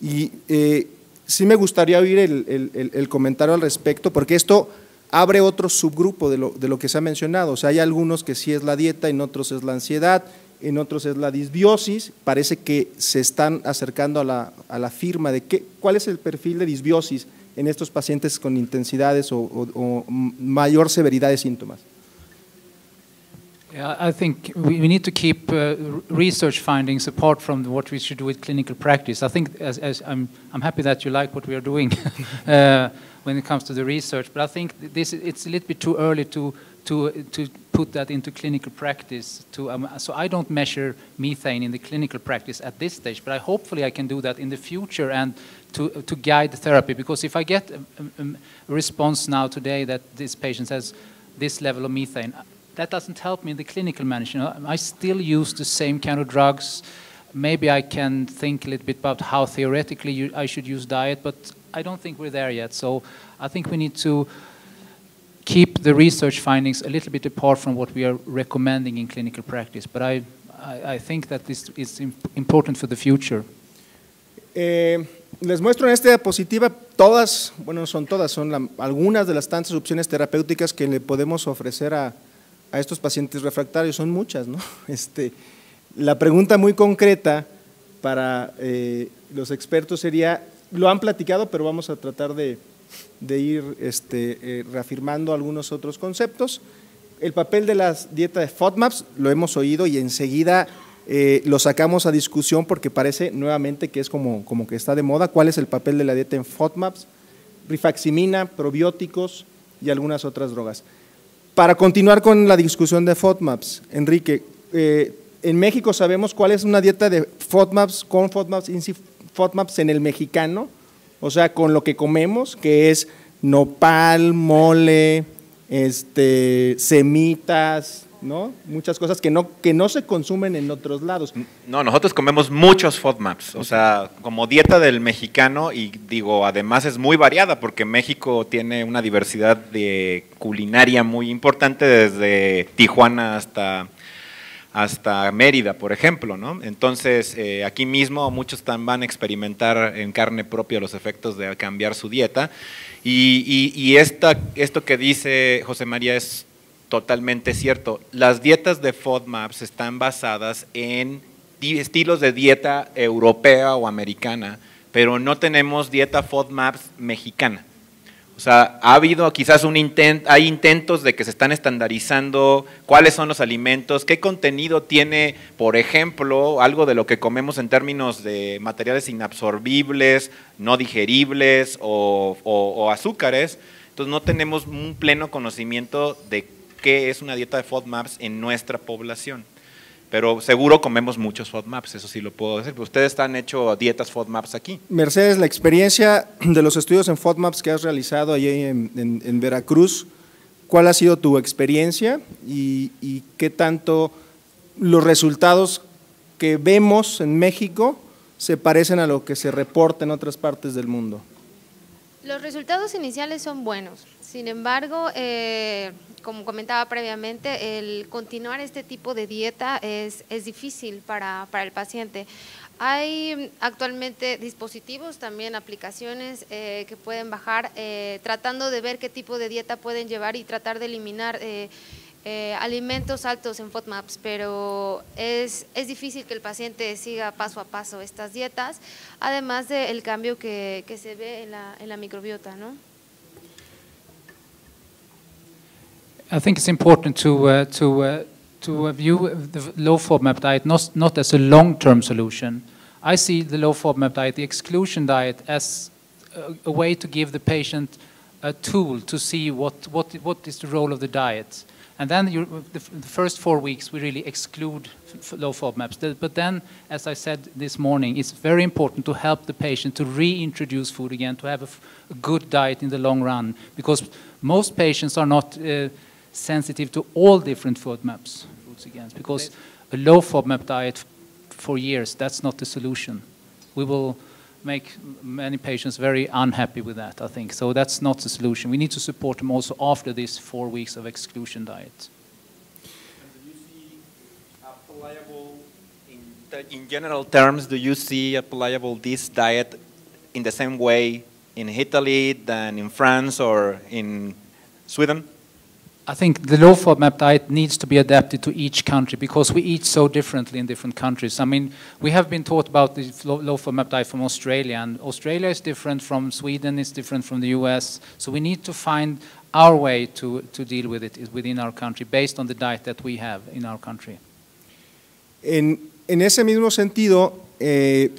Y eh, sí me gustaría oír el, comentario al respecto, porque esto abre otro subgrupo de lo, de lo que se ha mencionado. O sea, hay algunos que sí es la dieta, en otros es la ansiedad, en otros es la disbiosis. Parece que se están acercando a la, a la firma de qué, cuál es el perfil de disbiosis en estos pacientes con intensidades o, o, o mayor severidad de síntomas. I think we need to keep uh, research findings apart from what we should do with clinical practice. I think as, as I'm, I'm happy that you like what we are doing uh, when it comes to the research, but I think this it's a little bit too early to to to put that into clinical practice. To um, so I don't measure methane in the clinical practice at this stage, but I hopefully I can do that in the future and to to guide the therapy. Because if I get a, a, a response now today that this patient has this level of methane that doesn't help me in the clinical management. I still use the same kind of drugs. Maybe I can think a little bit about how theoretically you, I should use diet, but I don't think we're there yet. So I think we need to keep the research findings a little bit apart from what we are recommending in clinical practice. But I, I, I think that this is important for the future. Eh, les muestro en esta diapositiva todas, bueno, son todas, son la, algunas de las tantas opciones terapéuticas que le podemos ofrecer a, a estos pacientes refractarios, son muchas, ¿no? Este, la pregunta muy concreta para eh, los expertos sería, lo han platicado, pero vamos a tratar de, ir este, eh, reafirmando algunos otros conceptos. El papel de la dieta de FODMAPs lo hemos oído y enseguida eh, lo sacamos a discusión porque parece nuevamente que es como, como que está de moda. ¿Cuál es el papel de la dieta en FODMAPs? Rifaximina, probióticos y algunas otras drogas. Para continuar con la discusión de FODMAPs, Enrique, eh, en México sabemos cuál es una dieta de FODMAPs, con FODMAPs, FODMAPs en el mexicano, o sea, con lo que comemos, que es nopal, mole, este, semitas, ¿no? Muchas cosas que no, que no se consumen en otros lados. No, nosotros comemos muchos FODMAPs, o sea, como dieta del mexicano y digo, además es muy variada porque México tiene una diversidad de culinaria muy importante desde Tijuana hasta hasta Mérida, por ejemplo, ¿no? Entonces, eh, aquí mismo muchos van a experimentar en carne propia los efectos de cambiar su dieta. Y, esta, esto que dice José María es totalmente cierto. Las dietas de FODMAPs están basadas en estilos de dieta europea o americana, pero no tenemos dieta FODMAPs mexicana. O sea, ha habido quizás un intento, hay intentos de que se están estandarizando cuáles son los alimentos, qué contenido tiene, por ejemplo, algo de lo que comemos en términos de materiales inabsorbibles, no digeribles o, o azúcares. Entonces no tenemos un pleno conocimiento de qué es una dieta de FODMAPs en nuestra población. Pero seguro comemos muchos FODMAPs, eso sí lo puedo decir. Ustedes han hecho dietas FODMAPs aquí. Mercedes, la experiencia de los estudios en FODMAPs que has realizado allí en, Veracruz, ¿cuál ha sido tu experiencia y, y qué tanto los resultados que vemos en México se parecen a lo que se reporta en otras partes del mundo? Los resultados iniciales son buenos. Sin embargo, eh, como comentaba previamente, el continuar este tipo de dieta es, es difícil para, para, el paciente. Hay actualmente dispositivos, también aplicaciones eh, que pueden bajar eh, tratando de ver qué tipo de dieta pueden llevar y tratar de eliminar eh, alimentos altos en FODMAPs, pero es, es, difícil que el paciente siga paso a paso estas dietas, además del cambio que, que se ve en la, en la microbiota, ¿no? I think it's important to uh, to uh, to view the low FODMAP diet not not as a long-term solution. I see the low FODMAP diet, the exclusion diet, as a, a, way to give the patient a tool to see what what what is the role of the diet. And then you, the, the, first four weeks we really exclude low FODMAPs. But then, as I said this morning, it's very important to help the patient to reintroduce food again, to have a, good diet in the long run, because most patients are not. Uh, sensitive to all different FODMAPs. foods against. Because a low FODMAP diet for years, that's not the solution. We will make many patients very unhappy with that, I think. So that's not the solution. We need to support them also after these four weeks of exclusion diet. in general terms, do you see applicable this diet in the same way in Italy than in France or in Sweden? I think the low FODMAP diet needs to be adapted to each country because we eat so differently in different countries. I mean, we have been taught about the low, low FODMAP diet from Australia, and Australia is different from Sweden, it's different from the US. So we need to find our way to, to deal with it within our country based on the diet that we have in our country. En, en ese mismo sentido, eh,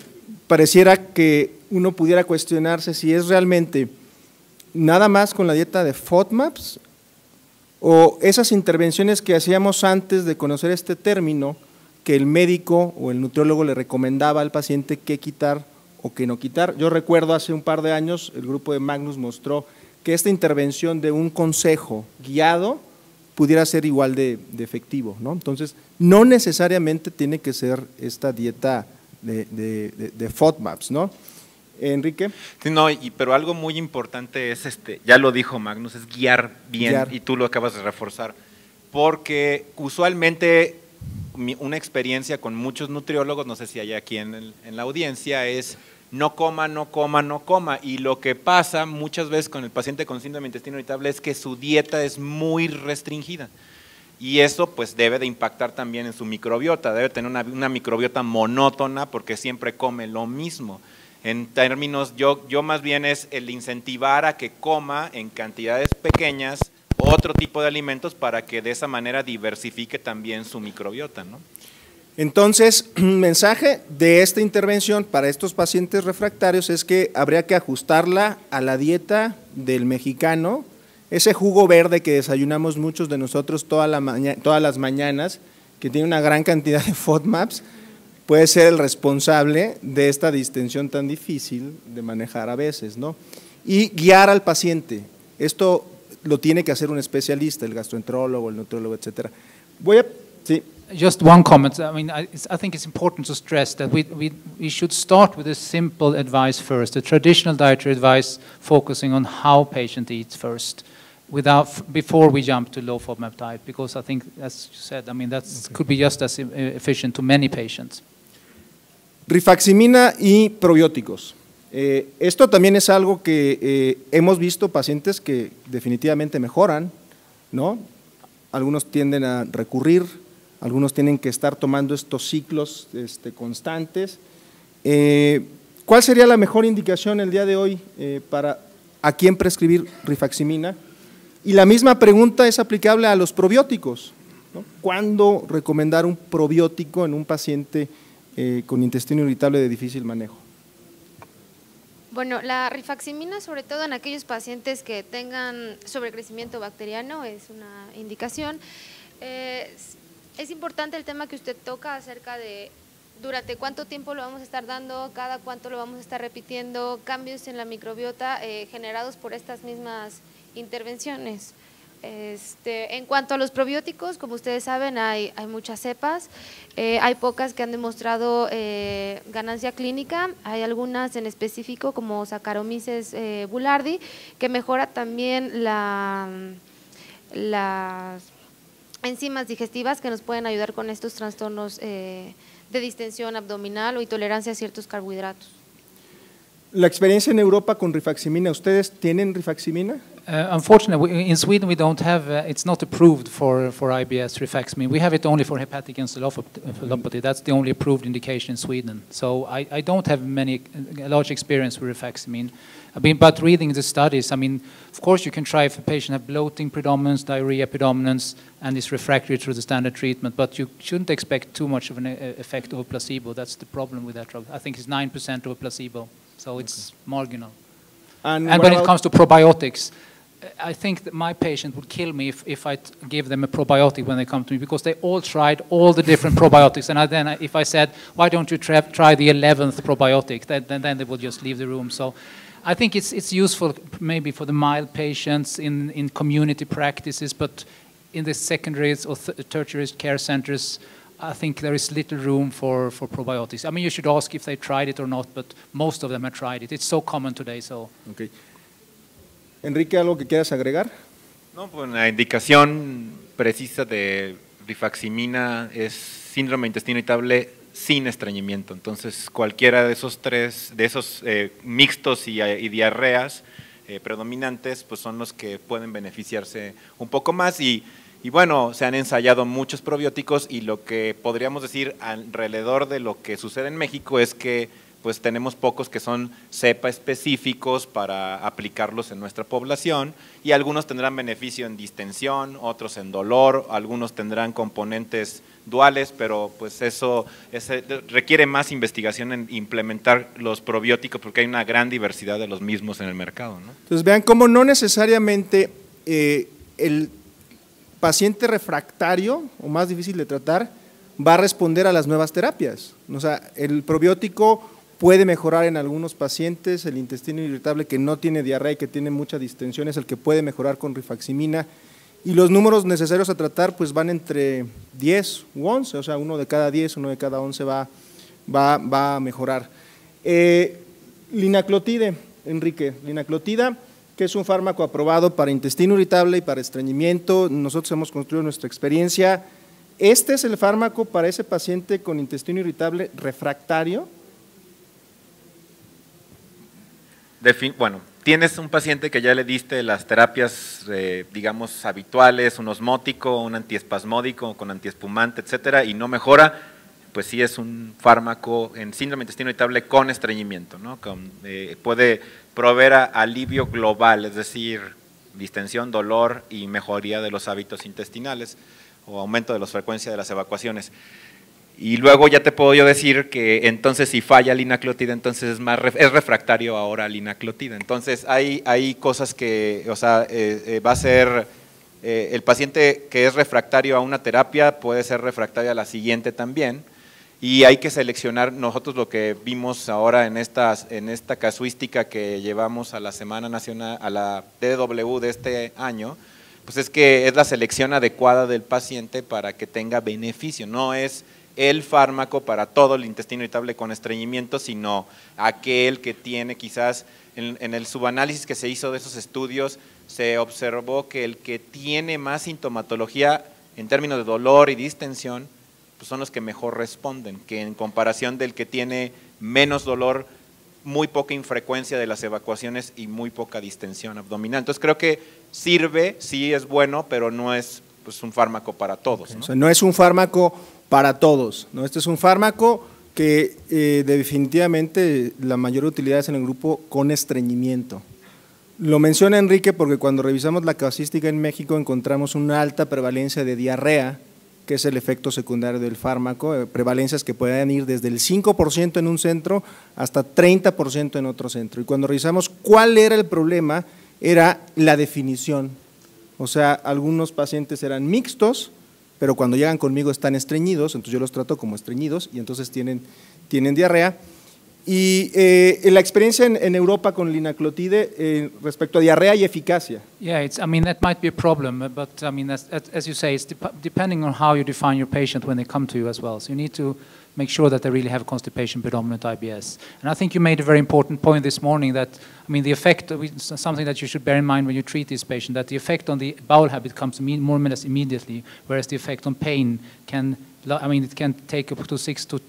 pareciera que uno pudiera cuestionarse si es realmente nada más con la dieta de FODMAPs o esas intervenciones que hacíamos antes de conocer este término, que el médico o el nutriólogo le recomendaba al paciente qué quitar o qué no quitar. Yo recuerdo hace un par de años, el grupo de Magnus mostró que esta intervención de un consejo guiado pudiera ser igual de, efectivo. ¿no? Entonces, no necesariamente tiene que ser esta dieta de, de, de, de FODMAPs, ¿no? Enrique. Sí, no, y, pero algo muy importante es, este, ya lo dijo Magnus, es guiar bien, Guiar. y tú lo acabas de reforzar, porque usualmente una experiencia con muchos nutriólogos, no sé si hay aquí en, el- en la audiencia, es no coma, no coma, no coma, y lo que pasa muchas veces con el paciente con síndrome intestino irritable es que su dieta es muy restringida. Y eso pues debe de impactar también en su microbiota, debe tener una, una microbiota monótona porque siempre come lo mismo. En términos, yo, yo más bien es el incentivar a que coma en cantidades pequeñas otro tipo de alimentos para que de esa manera diversifique también su microbiota, ¿no? Entonces, mensaje de esta intervención para estos pacientes refractarios es que habría que ajustarla a la dieta del mexicano, ese jugo verde que desayunamos muchos de nosotros todas las mañanas, que tiene una gran cantidad de FODMAPs, puede ser el responsable de esta distensión tan difícil de manejar a veces, ¿no? Y guiar al paciente. Esto lo tiene que hacer un especialista, el gastroenterólogo, el nutriólogo, etcétera. Voy a sí, Just one comment. I mean, I, I think it's important to stress that we, we, we should start with a simple advice first, the traditional dietary advice focusing on how patient eats first, without before we jump to low FODMAP diet, because I think, as you said, I mean, that could be just as e- efficient to many patients. Rifaximina y probióticos. Eh, esto también es algo que eh, hemos visto pacientes que definitivamente mejoran, ¿no? Algunos tienden a recurrir, algunos tienen que estar tomando estos ciclos este, constantes. Eh, ¿Cuál sería la mejor indicación el día de hoy para a quién prescribir rifaximina? Y la misma pregunta es aplicable a los probióticos. ¿Cuándo recomendar un probiótico en un paciente eh, con intestino irritable de difícil manejo? Bueno, la rifaximina, sobre todo en aquellos pacientes que tengan sobrecrecimiento bacteriano, es una indicación. Eh, es- importante el tema que usted toca acerca de durante cuánto tiempo lo vamos a estar dando, cada cuánto lo vamos a estar repitiendo, cambios en la microbiota eh, generados por estas mismas intervenciones. Este, en cuanto a los probióticos, como ustedes saben, hay, hay muchas cepas, eh, hay pocas que han demostrado eh, ganancia clínica, hay algunas en específico como Saccharomyces eh, boulardii, que mejora también la, las enzimas digestivas que nos pueden ayudar con estos trastornos eh, de distensión abdominal o intolerancia a ciertos carbohidratos. La experiencia en Europa con rifaximina, ¿ustedes tienen rifaximina? Uh, unfortunately, we, in Sweden we don't have, uh, it's not approved for, for IBS rifaximin. We have it only for hepatic encephalopathy. That's the only approved indication in Sweden. So I, I don't have many, a large experience with rifaximin. I mean, but reading the studies, I mean, of course you can try if a patient has bloating predominance, diarrhea predominance, and is refractory to the standard treatment, but you shouldn't expect too much of an uh, effect of a placebo. That's the problem with that drug. I think it's 9% of a placebo, so it's marginal. And, And when it comes to probiotics, I think that my patient would kill me if, if I give them a probiotic when they come to me because they all tried all the different probiotics. And I, then I, if I said, why don't you try the 11th probiotic, then, then, then they would just leave the room. So I think it's, it's useful maybe for the mild patients in, in community practices, but in the secondaries or tertiary care centers, I think there is little room for, for probiotics. I mean, you should ask if they tried it or not, but most of them have tried it. It's so common today, so. Okay. Enrique, ¿algo que quieras agregar? No, pues la indicación precisa de rifaximina es síndrome intestino irritable sin estreñimiento. Entonces, cualquiera de esos tres, de esos eh, mixtos y, diarreas eh, predominantes, pues son los que pueden beneficiarse un poco más. Y, y, bueno, se han ensayado muchos probióticos y lo que podríamos decir alrededor de lo que sucede en México es que pues tenemos pocos que son cepa específicos para aplicarlos en nuestra población y algunos tendrán beneficio en distensión, otros en dolor, algunos tendrán componentes duales, pero pues eso, requiere más investigación en implementar los probióticos porque hay una gran diversidad de los mismos en el mercado. ¿no? Entonces vean cómo no necesariamente eh, el paciente refractario o más difícil de tratar va a responder a las nuevas terapias. O sea, el probiótico puede mejorar en algunos pacientes, el intestino irritable que no tiene diarrea y que tiene mucha distensión es el que puede mejorar con rifaximina y los números necesarios a tratar pues van entre 10 u 11, o sea, uno de cada 10, uno de cada 11 va, va, va a mejorar. Eh, linaclotide, Enrique, linaclotida, que es un fármaco aprobado para intestino irritable y para estreñimiento, nosotros hemos construido nuestra experiencia. Este es el fármaco para ese paciente con intestino irritable refractario, bueno, tienes un paciente que ya le diste las terapias, eh, digamos, habituales, un osmótico, un antiespasmódico con antiespumante, etcétera, y no mejora, pues sí es un fármaco en síndrome intestino irritable con estreñimiento, ¿no? Eh, puede proveer alivio global, es decir, distensión, dolor y mejoría de los hábitos intestinales o aumento de la frecuencia de las evacuaciones. Y luego ya te puedo yo decir que entonces si falla la inaclotida, entonces es, más, es refractario ahora la inaclotida. Entonces hay, hay cosas que, o sea, eh, eh, va a ser, eh, el paciente que es refractario a una terapia puede ser refractario a la siguiente también. Y hay que seleccionar, nosotros lo que vimos ahora en, estas, en esta casuística que llevamos a la Semana Nacional, a la DW de este año, pues es que es la selección adecuada del paciente para que tenga beneficio, no es el fármaco para todo el intestino irritable con estreñimiento, sino aquel que tiene quizás en, el subanálisis que se hizo de esos estudios, se observó que el que tiene más sintomatología en términos de dolor y distensión, pues son los que mejor responden, que en comparación del que tiene menos dolor, muy poca infrecuencia de las evacuaciones y muy poca distensión abdominal. Entonces creo que sirve, sí es bueno, pero no es pues, un fármaco para todos. ¿no? no es un fármaco para todos. ¿no? Este es un fármaco que eh, definitivamente la mayor utilidad es en el grupo con estreñimiento. Lo menciona Enrique porque cuando revisamos la casística en México encontramos una alta prevalencia de diarrea, que es el efecto secundario del fármaco, eh, prevalencias que pueden ir desde el 5% en un centro hasta 30% en otro centro. Y cuando revisamos cuál era el problema, era la definición. O sea, algunos pacientes eran mixtos, pero cuando llegan conmigo están estreñidos, entonces yo los trato como estreñidos y entonces tienen, tienen diarrea. Y eh, la experiencia en, Europa con linaclotide eh, respecto a diarrea y eficacia. Yeah, it's, I mean that might be a problem, but I mean as, you say, it's dep depending on how you define your patient when they come to you as well. So you need to make sure that they really have constipation predominant IBS. And I think you made a very important point this morning that, I mean, the effect, something that you should bear in mind when you treat this patient, that the effect on the bowel habit comes more or less immediately, whereas the effect on pain can, I mean, it can take up to six to,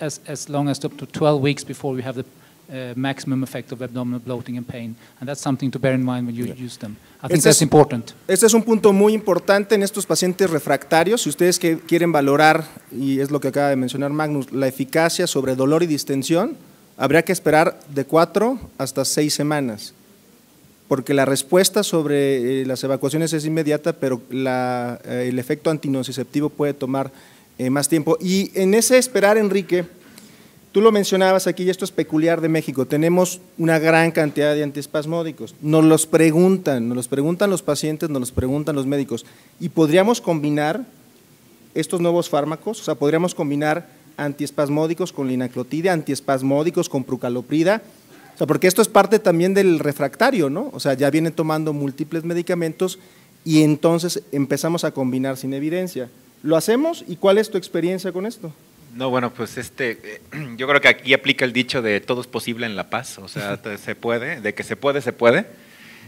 as, as long as up to 12 weeks before we have the uh, maximum effect of abdominal bloating and pain. And that's something to bear in mind when you yeah. use them. I think este that's es, important. Este es un punto muy importante en estos pacientes refractarios. Si ustedes que quieren valorar, y es lo que acaba de mencionar Magnus, la eficacia sobre dolor y distensión, habría que esperar de cuatro hasta seis semanas. Porque la respuesta sobre eh, las evacuaciones es inmediata, pero la, eh, el efecto antinociceptivo puede tomar eh, más tiempo. Y en ese esperar, Enrique, Tú lo mencionabas aquí, y esto es peculiar de México, tenemos una gran cantidad de antiespasmódicos. Nos los preguntan, nos los preguntan los pacientes, nos los preguntan los médicos. ¿Y podríamos combinar estos nuevos fármacos? O sea, podríamos combinar antiespasmódicos con linaclotide, antiespasmódicos con prucaloprida, o sea, porque esto es parte también del refractario, ¿no? O sea, ya vienen tomando múltiples medicamentos y entonces empezamos a combinar sin evidencia. ¿Lo hacemos y cuál es tu experiencia con esto? No, bueno, pues este, yo creo que aquí aplica el dicho de todo es posible en la paz, o sea, se puede, de que se puede, se puede,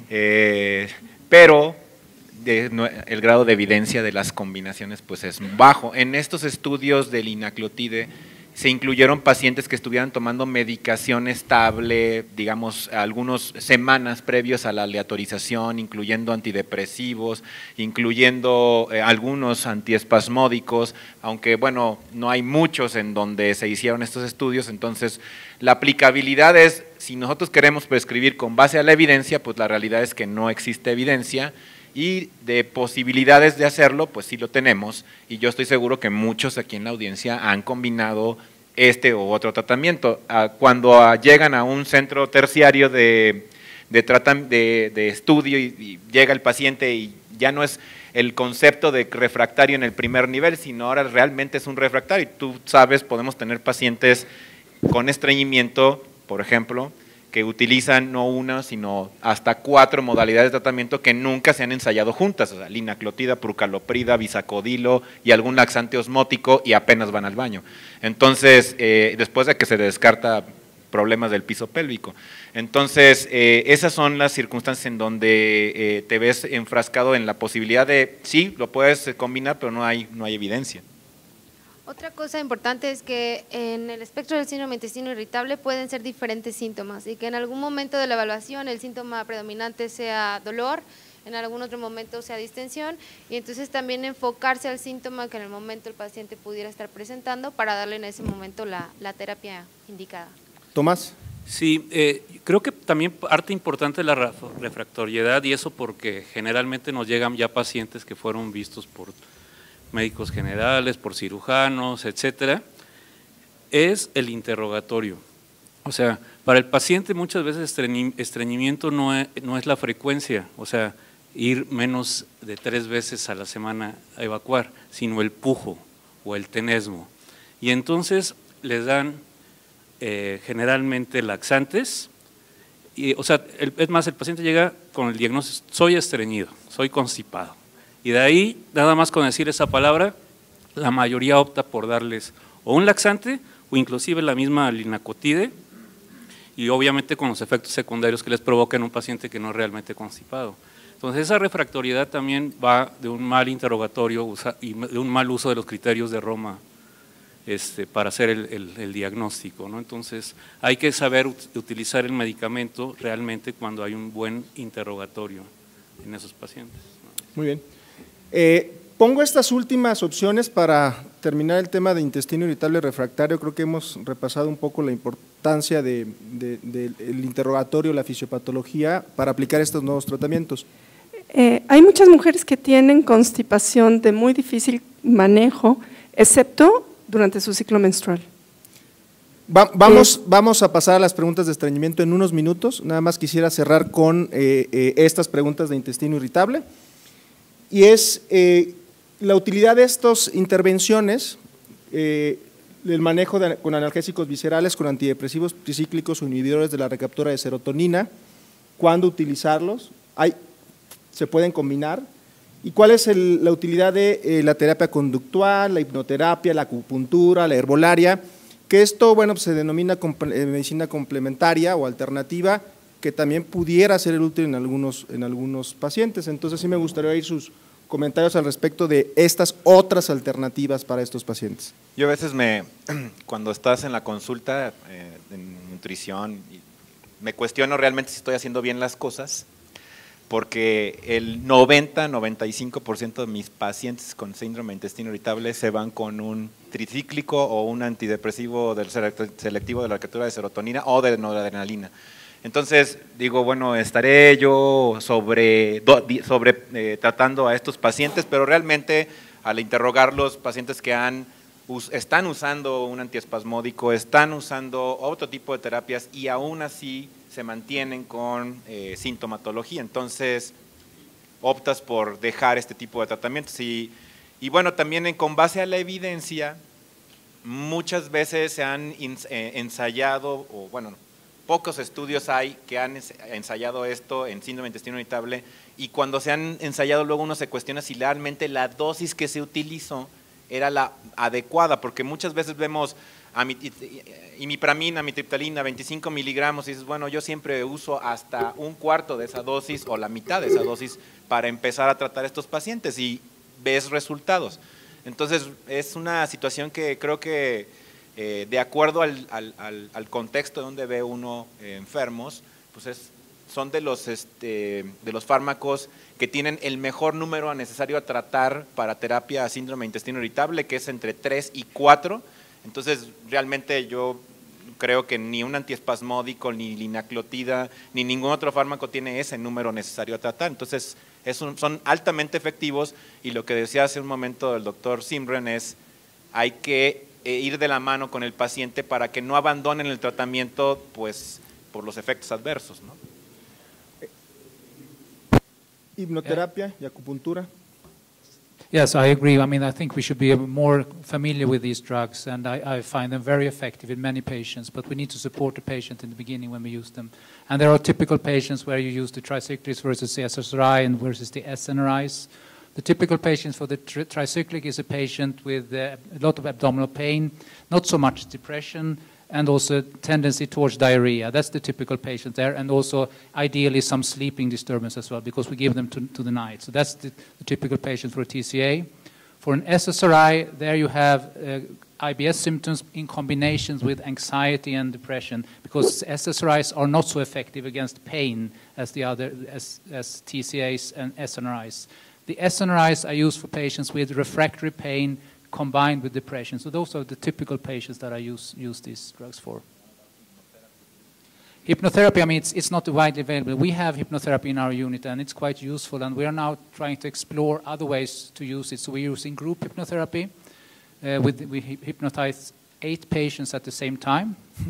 eh, pero el grado de evidencia de las combinaciones pues es bajo. En estos estudios del inaclotide se incluyeron pacientes que estuvieran tomando medicación estable, digamos, algunas semanas previos a la aleatorización, incluyendo antidepresivos, incluyendo eh, algunos antiespasmódicos, aunque bueno, no hay muchos en donde se hicieron estos estudios, entonces la aplicabilidad es, si nosotros queremos prescribir con base a la evidencia, pues la realidad es que no existe evidencia y de posibilidades de hacerlo, pues sí lo tenemos y yo estoy seguro que muchos aquí en la audiencia han combinado este u otro tratamiento. Ah, cuando ah, llegan a un centro terciario de, de, de estudio y, llega el paciente y ya no es el concepto de refractario en el primer nivel, sino ahora realmente es un refractario. Y tú sabes, podemos tener pacientes con estreñimiento, por ejemplo, que utilizan no una, sino hasta cuatro modalidades de tratamiento que nunca se han ensayado juntas, o sea, linaclotida, prucaloprida, bisacodilo y algún laxante osmótico y apenas van al baño. Entonces, eh, después de que se descarta problemas del piso pélvico. Entonces, eh, esas son las circunstancias en donde eh, te ves enfrascado en la posibilidad de, sí, lo puedes combinar, pero no hay, no hay evidencia. Otra cosa importante es que en el espectro del síndrome intestino irritable pueden ser diferentes síntomas y que en algún momento de la evaluación el síntoma predominante sea dolor, en algún otro momento sea distensión y entonces también enfocarse al síntoma que en el momento el paciente pudiera estar presentando para darle en ese momento la, terapia indicada. Tomás. Sí, eh, creo que también parte importante de la refractoriedad y eso porque generalmente nos llegan ya pacientes que fueron vistos por médicos generales, por cirujanos, etcétera, es el interrogatorio. O sea, para el paciente muchas veces estreñimiento no es, no es la frecuencia, o sea, ir menos de tres veces a la semana a evacuar, sino el pujo o el tenesmo. Y entonces les dan eh, generalmente laxantes, y, o sea, es más, el paciente llega con el diagnóstico, soy estreñido, soy constipado. Y de ahí, nada más con decir esa palabra, la mayoría opta por darles o un laxante o inclusive la misma linacotide y obviamente con los efectos secundarios que les provoca en un paciente que no es realmente constipado. Entonces esa refractoriedad también va de un mal interrogatorio y de un mal uso de los criterios de Roma este, para hacer el, el, diagnóstico. ¿no? Entonces hay que saber utilizar el medicamento realmente cuando hay un buen interrogatorio en esos pacientes. Muy bien. Eh, pongo estas últimas opciones para terminar el tema de intestino irritable refractario. Creo que hemos repasado un poco la importancia del interrogatorio, la fisiopatología, para aplicar estos nuevos tratamientos. Eh, hay muchas mujeres que tienen constipación de muy difícil manejo, excepto durante su ciclo menstrual. vamos, vamos a pasar a las preguntas de estreñimiento en unos minutos. Nada más quisiera cerrar con eh, estas preguntas de intestino irritable y es eh, la utilidad de estas intervenciones, eh, el manejo con analgésicos viscerales, con antidepresivos tricíclicos o inhibidores de la recaptura de serotonina, cuándo utilizarlos, se pueden combinar, y cuál es la utilidad de eh, la terapia conductual, la hipnoterapia, la acupuntura, la herbolaria, que esto bueno, se denomina medicina complementaria o alternativa, que también pudiera ser útil en algunos, en algunos pacientes. Entonces sí me gustaría oír sus comentarios al respecto de estas otras alternativas para estos pacientes. Yo a veces me, cuando estás en la consulta eh, en nutrición, me cuestiono realmente si estoy haciendo bien las cosas, porque el 90-95% de mis pacientes con síndrome de intestino irritable se van con un tricíclico o un antidepresivo del selectivo de la arquitectura de serotonina o de noradrenalina. Entonces, digo, bueno, estaré yo sobre, sobre eh, tratando a estos pacientes, pero realmente al interrogar los pacientes que han, están usando un antiespasmódico, están usando otro tipo de terapias y aún así se mantienen con eh, sintomatología. Entonces, optas por dejar este tipo de tratamientos. Y, y bueno, también con base a la evidencia, muchas veces se han eh, ensayado, o bueno, pocos estudios hay que han ensayado esto en síndrome intestino irritable y cuando se han ensayado luego uno se cuestiona si realmente la dosis que se utilizó era la adecuada, porque muchas veces vemos imipramina, mitriptalina, 25 miligramos, y dices, bueno, yo siempre uso hasta un cuarto de esa dosis o la mitad de esa dosis para empezar a tratar a estos pacientes y ves resultados. Entonces, es una situación que creo que eh, de acuerdo al, al, contexto donde ve uno eh, enfermos, pues es son de los, este, de los fármacos que tienen el mejor número necesario a tratar para terapia síndrome de intestino irritable, que es entre 3 y 4. Entonces, realmente yo creo que ni un antiespasmódico, ni linaclotida, ni ningún otro fármaco tiene ese número necesario a tratar. Entonces, son altamente efectivos y lo que decía hace un momento el doctor Simren es, hay que ir de la mano con el paciente para que no abandonen el tratamiento pues, por los efectos adversos. ¿no? hipnoterapia y acupuntura. Yes, I agree. I mean, I think we should be more familiar with these drugs, and I, I, find them very effective in many patients, but we need to support the patient in the beginning when we use them. And there are typical patients where you use the tricyclics versus the SSRI and versus the SNRIs. The typical patient for the tri tricyclic is a patient with uh, a lot of abdominal pain, not so much depression, and also tendency towards diarrhea. That's the typical patient there, and also ideally some sleeping disturbance as well, because we give them to, to the night. So that's the, the, typical patient for a TCA. For an SSRI, there you have uh, IBS symptoms in combinations with anxiety and depression, because SSRIs are not so effective against pain as the other as, as TCAs and SNRIs. The SNRIs are used for patients with refractory pain combined with depression. So those are the typical patients that I use, use these drugs for. Hypnotherapy, I mean, it's, it's not widely available. We have hypnotherapy in our unit, and it's quite useful, and we are now trying to explore other ways to use it. So we're using group hypnotherapy. Uh, with, we hypnotize eight patients at the same time,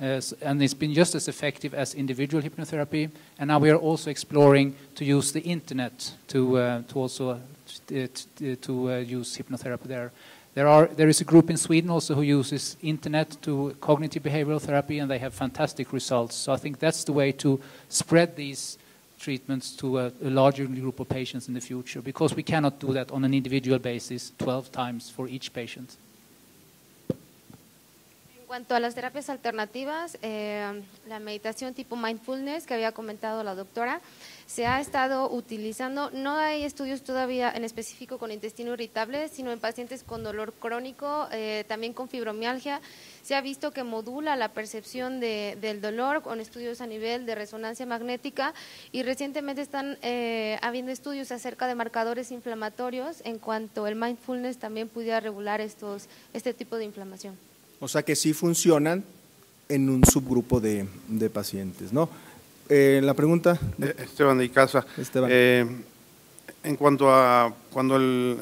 uh, and it's been just as effective as individual hypnotherapy. And now we are also exploring to use the internet to, uh, to also to uh, use hypnotherapy there. There, are, there is a group in Sweden also who uses internet to cognitive behavioral therapy, and they have fantastic results. So I think that's the way to spread these treatments to a, a, larger group of patients in the future, because we cannot do that on an individual basis 12 times for each patient. Cuanto a las terapias alternativas, eh, la meditación tipo mindfulness que había comentado la doctora, se ha estado utilizando, no hay estudios todavía en específico con intestino irritable, sino en pacientes con dolor crónico, eh, también con fibromialgia. Se ha visto que modula la percepción de, del dolor con estudios a nivel de resonancia magnética y recientemente están eh, habiendo estudios acerca de marcadores inflamatorios en cuanto el mindfulness también pudiera regular estos, este tipo de inflamación. O sea que sí funcionan en un subgrupo de, de pacientes, ¿no? Eh, la pregunta. De Esteban de Icaza. Esteban. Eh, en cuanto a cuando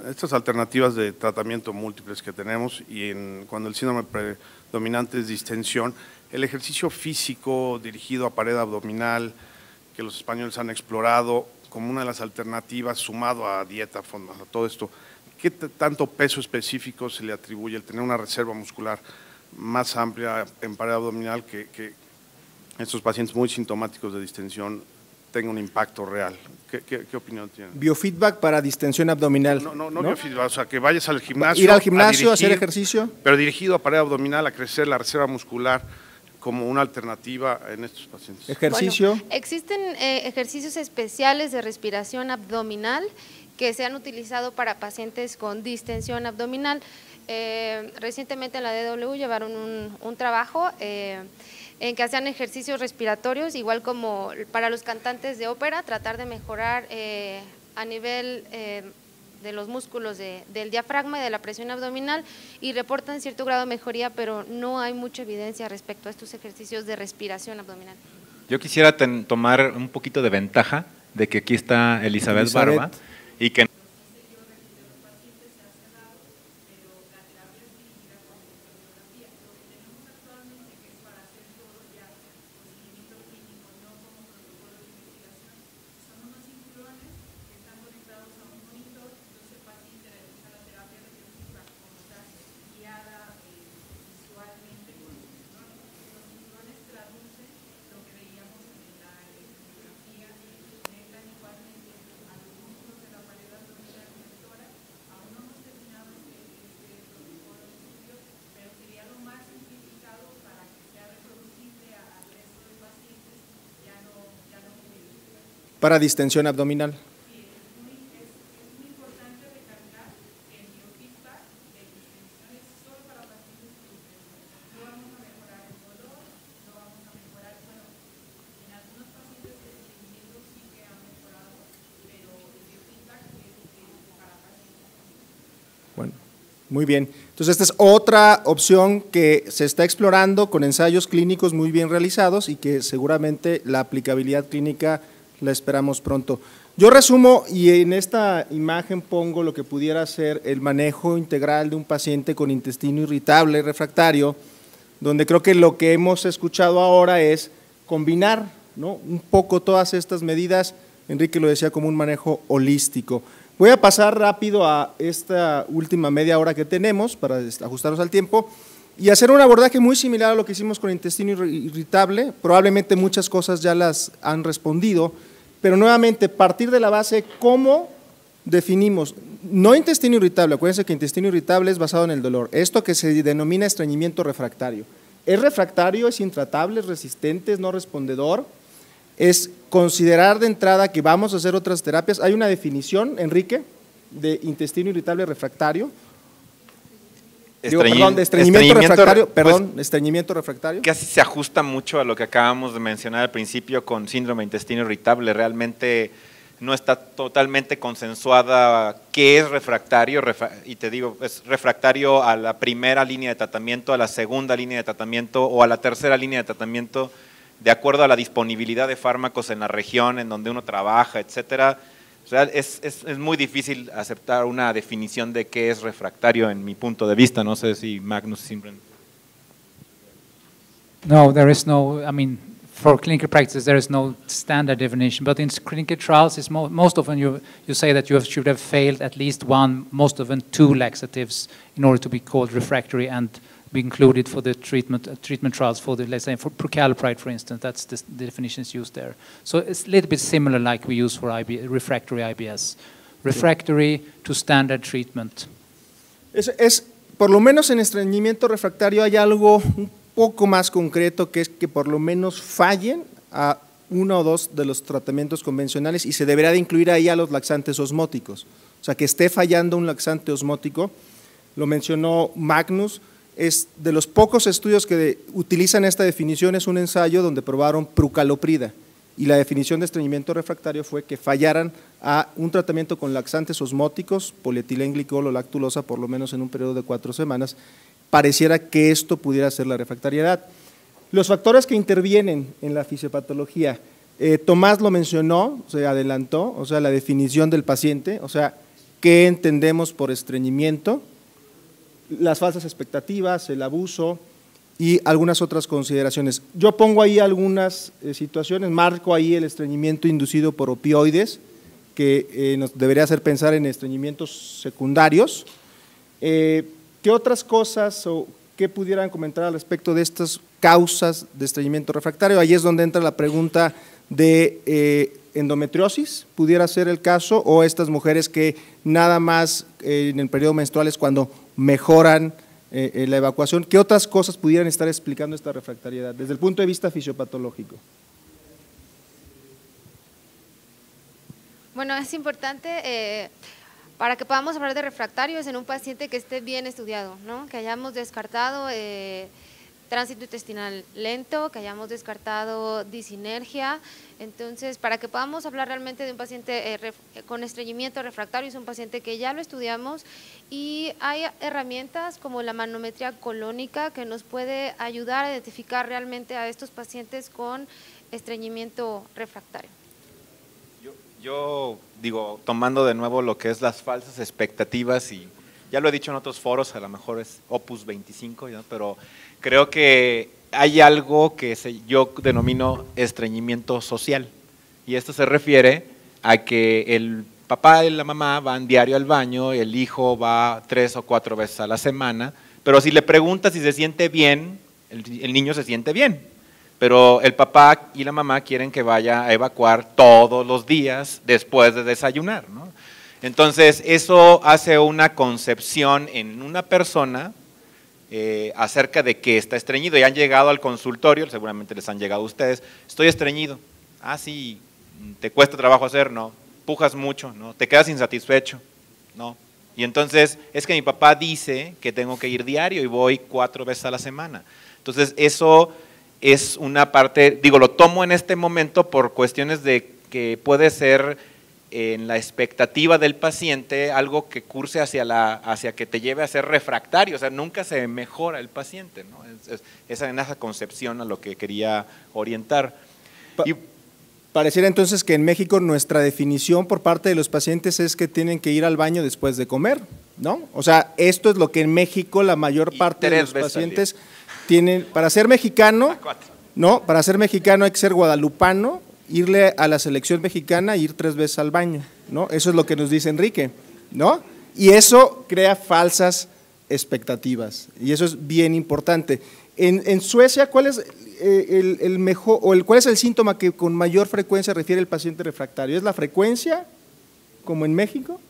estas alternativas de tratamiento múltiples que tenemos y en, cuando el síndrome predominante es distensión, el ejercicio físico dirigido a pared abdominal que los españoles han explorado como una de las alternativas sumado a dieta, a todo esto, ¿qué tanto peso específico se le atribuye el tener una reserva muscular más amplia en pared abdominal que, que estos pacientes muy sintomáticos de distensión tenga un impacto real. ¿Qué, opinión tiene? Biofeedback para distensión abdominal. No, no, no, biofeedback, o sea, que vayas al gimnasio. Ir al gimnasio, a hacer ejercicio. Pero dirigido a pared abdominal, a crecer la reserva muscular como una alternativa en estos pacientes. Ejercicio. existen eh, ejercicios especiales de respiración abdominal que se han utilizado para pacientes con distensión abdominal. Eh, recientemente en la DW llevaron un, un trabajo. Eh, en que hacían ejercicios respiratorios, igual como para los cantantes de ópera, tratar de mejorar eh, a nivel eh, de los músculos del diafragma y de la presión abdominal y reportan cierto grado de mejoría, pero no hay mucha evidencia respecto a estos ejercicios de respiración abdominal. Yo quisiera tomar un poquito de ventaja de que aquí está Elizabeth. Barba y que para distensión abdominal. Muy bien. Entonces, esta es otra opción que se está explorando con ensayos clínicos muy bien realizados y que seguramente la aplicabilidad clínica la esperamos pronto. Yo resumo y en esta imagen pongo lo que pudiera ser el manejo integral de un paciente con intestino irritable refractario, donde creo que lo que hemos escuchado ahora es combinar ¿no? un poco todas estas medidas, Enrique lo decía como un manejo holístico. Voy a pasar rápido a esta última media hora que tenemos para ajustarnos al tiempo y hacer un abordaje muy similar a lo que hicimos con intestino irritable. Probablemente muchas cosas ya las han respondido, pero nuevamente partir de la base cómo definimos, no intestino irritable, acuérdense que intestino irritable es basado en el dolor, esto que se denomina estreñimiento refractario. ¿Es refractario, es intratable, es resistente, es no respondedor? es considerar de entrada que vamos a hacer otras terapias. Hay una definición, Enrique, de intestino irritable refractario. Perdón, de estreñimiento, refractario, pues, perdón, estreñimiento refractario. Casi se ajusta mucho a lo que acabamos de mencionar al principio con síndrome de intestino irritable. Realmente no está totalmente consensuada qué es refractario, y te digo, es refractario a la primera línea de tratamiento, a la segunda línea de tratamiento o a la tercera línea de tratamiento de acuerdo a la disponibilidad de fármacos en la región en donde uno trabaja, etcétera. O sea, es, es, es, muy difícil aceptar una definición de qué es refractario en mi punto de vista. No sé si Magnus siempre. No, there is no, I mean, for clinical practice, there is no standard definition. But in clinical trials, most often you, you say that you should have failed at least one, most often two laxatives in order to be called refractory and be included for the treatment uh, treatment trials for the let's say for prucalopride, for instance. That's the, the definitions used there. So it's a little bit similar like we use for refractory IBS, refractory to standard treatment. Es, es por lo menos en estreñimiento refractario hay algo un poco más concreto que es que por lo menos fallen a uno o dos de los tratamientos convencionales y se deberá de incluir ahí a los laxantes osmóticos. O sea, que esté fallando un laxante osmótico, lo mencionó Magnus, es de los pocos estudios que utilizan esta definición, es un ensayo donde probaron prucaloprida y la definición de estreñimiento refractario fue que fallaran a un tratamiento con laxantes osmóticos, polietilenglicol o lactulosa, por lo menos en un periodo de cuatro semanas, pareciera que esto pudiera ser la refractariedad. Los factores que intervienen en la fisiopatología, eh, Tomás lo mencionó, se adelantó, o sea, la definición del paciente, o sea, ¿qué entendemos por estreñimiento? Las falsas expectativas, el abuso y algunas otras consideraciones. Yo pongo ahí algunas eh, situaciones, marco ahí el estreñimiento inducido por opioides, que eh, nos debería hacer pensar en estreñimientos secundarios. Eh, ¿Qué otras cosas o qué pudieran comentar al respecto de estas causas de estreñimiento refractario? Ahí es donde entra la pregunta de endometriosis, pudiera ser el caso, o estas mujeres que nada más en el periodo menstrual es cuando mejoran eh, eh, la evacuación. ¿Qué otras cosas pudieran estar explicando esta refractariedad desde el punto de vista fisiopatológico? Bueno, es importante eh, para que podamos hablar de refractarios en un paciente que esté bien estudiado, ¿no? que hayamos descartado tránsito intestinal lento, que hayamos descartado disinergia. Entonces, para que podamos hablar realmente de un paciente eh, con estreñimiento refractario, es un paciente que ya lo estudiamos y hay herramientas como la manometría colónica que nos puede ayudar a identificar realmente a estos pacientes con estreñimiento refractario. Yo, yo digo, tomando de nuevo lo que es las falsas expectativas y ya lo he dicho en otros foros, a lo mejor es Opus 25, pero creo que hay algo que yo denomino estreñimiento social. Y esto se refiere a que el papá y la mamá van diario al baño, el hijo va tres o cuatro veces a la semana, pero si le preguntas si se siente bien, el, niño se siente bien. Pero el papá y la mamá quieren que vaya a evacuar todos los días después de desayunar. Entonces, eso hace una concepción en una persona eh, acerca de que está estreñido y han llegado al consultorio, seguramente les han llegado a ustedes, estoy estreñido. Ah, sí, ¿Te cuesta trabajo hacer? No. ¿Pujas mucho? No. ¿Te quedas insatisfecho? No. Y entonces es que mi papá dice que tengo que ir diario y voy cuatro veces a la semana. Entonces eso es una parte, digo, lo tomo en este momento por cuestiones de que puede ser en la expectativa del paciente algo que curse hacia, la, hacia que te lleve a ser refractario, o sea, nunca se mejora el paciente, ¿no? Es, esa, en esa concepción a lo que quería orientar. y, Pareciera entonces que en México nuestra definición por parte de los pacientes es que tienen que ir al baño después de comer, ¿no? O sea, esto es lo que en México la mayor parte de los pacientes tienen. Para ser mexicano, no, para ser mexicano hay que ser guadalupano, irle a la selección mexicana e ir tres veces al baño, ¿no? Eso es lo que nos dice Enrique, ¿no? Y eso crea falsas expectativas y eso es bien importante. En, en Suecia, ¿cuál es eh, el, mejor o el cuál es el síntoma que con mayor frecuencia refiere el paciente refractario? ¿Es la frecuencia como en México?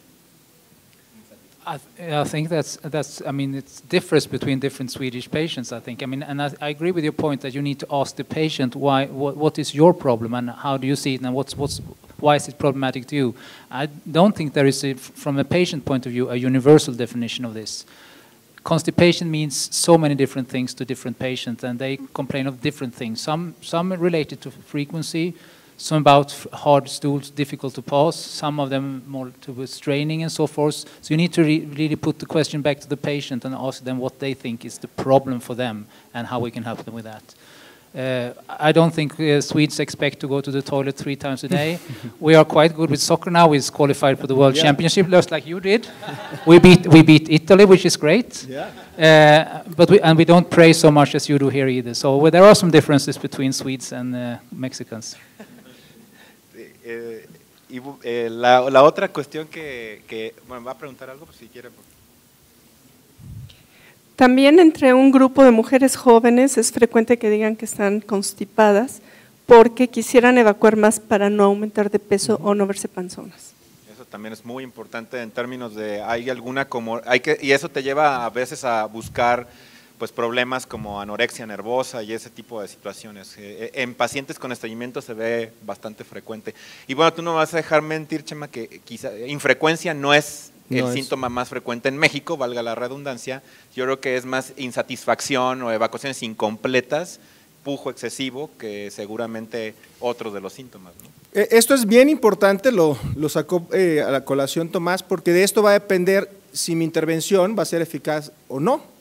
I, I, think that's that's. I mean, it differs between different Swedish patients. I think. I mean, and I, I, agree with your point that you need to ask the patient why, what, what is your problem, and how do you see it, and what's what's why is it problematic to you. I don't think there is, a, from a patient point of view, a universal definition of this constipation means so many different things to different patients, and they complain of different things. Some, some related to frequency, some about hard stools, difficult to pass, some of them more to straining and so forth. So you need to re really put the question back to the patient and ask them what they think is the problem for them and how we can help them with that. Uh, I don't think uh, Swedes expect to go to the toilet three times a day. we are quite good with soccer now. We're qualified for the World yeah. Championship, just like you did. we beat we beat Italy, which is great. Yeah. Uh, but we, and we don't pray so much as you do here either. So well, there are some differences between Swedes and uh, Mexicans. Eh, y eh, la, la, otra cuestión que, que bueno, va a preguntar algo, pues si quiere. También entre un grupo de mujeres jóvenes es frecuente que digan que están constipadas porque quisieran evacuar más para no aumentar de peso o no verse panzonas. Eso también es muy importante en términos de hay alguna como hay que y eso te lleva a veces a buscar pues problemas como anorexia nervosa y ese tipo de situaciones. Eh, en pacientes con estreñimiento se ve bastante frecuente. Y bueno, tú no vas a dejar mentir, Chema, que quizá infrecuencia no es el síntoma más frecuente en México, valga la redundancia. Yo creo que es más insatisfacción o evacuaciones incompletas, pujo excesivo, que seguramente otros de los síntomas. Eh, esto es bien importante, lo, lo sacó eh, a la colación Tomás, porque de esto va a depender si mi intervención va a ser eficaz o no.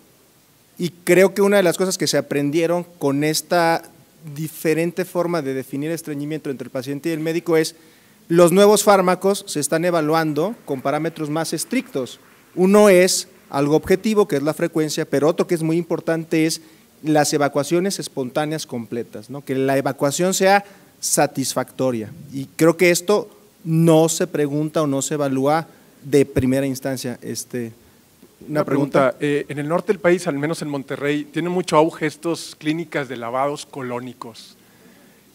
Y creo que una de las cosas que se aprendieron con esta diferente forma de definir estreñimiento entre el paciente y el médico es los nuevos fármacos se están evaluando con parámetros más estrictos. Uno es algo objetivo, que es la frecuencia, pero otro que es muy importante es las evacuaciones espontáneas completas, ¿no? que la evacuación sea satisfactoria. Y creo que esto no se pregunta o no se evalúa de primera instancia. Este, una, pregunta. Eh, en el norte del país, al menos en Monterrey, tienen mucho auge estas clínicas de lavados colónicos.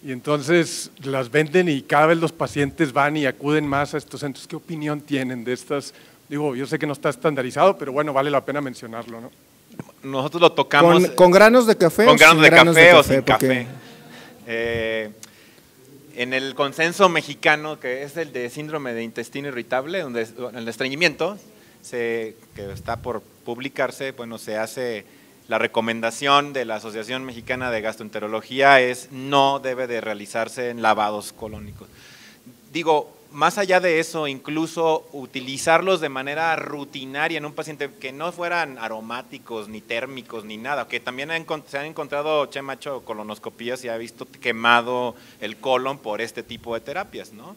Y entonces las venden y cada vez los pacientes van y acuden más a estos centros. ¿Qué opinión tienen de estas? Digo, yo sé que no está estandarizado, pero bueno, vale la pena mencionarlo, ¿no? Nosotros lo tocamos. ¿Con, granos de café? Con granos, de, café o sin café. Eh, en el consenso mexicano, que es el de síndrome de intestino irritable, donde el estreñimiento, se, que está por publicarse, bueno, se hace la recomendación de la Asociación Mexicana de Gastroenterología es no debe de realizarse en lavados colónicos. Digo, más allá de eso, incluso utilizarlos de manera rutinaria en un paciente que no fueran aromáticos, ni térmicos, ni nada, que también se han encontrado, che macho, colonoscopías y ha visto quemado el colon por este tipo de terapias, ¿no?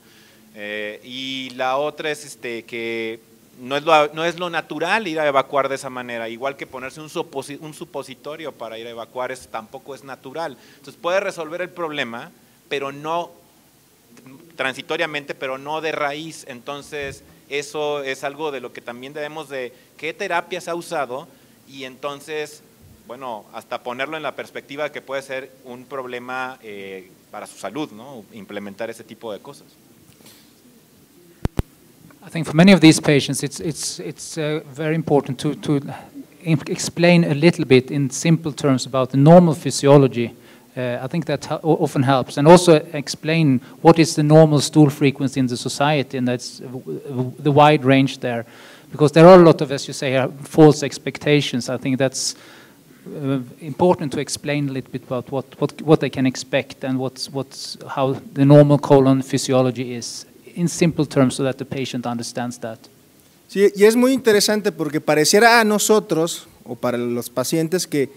Eh, y la otra es este, que no es, lo, no es lo natural ir a evacuar de esa manera, igual que ponerse un, un supositorio para ir a evacuar es, tampoco es natural. Entonces puede resolver el problema, pero no transitoriamente, pero no de raíz. Entonces eso es algo de lo que también debemos de qué terapias ha usado y entonces, bueno, hasta ponerlo en la perspectiva de que puede ser un problema eh, para su salud, ¿no? Implementar ese tipo de cosas. I think for many of these patients, it's, it's, it's uh, very important to, to explain a little bit in simple terms about the normal physiology Uh, I think that often helps. And also explain what is the normal stool frequency in the society, and that's the wide range there. Because there are a lot of, as you say, uh, false expectations. I think that's uh, important to explain a little bit about what, what, what they can expect and what's, what's, how the normal colon physiology is in simple terms so that the patient understands that. Sí, y es muy interesante porque pareciera a nosotros o para los pacientes que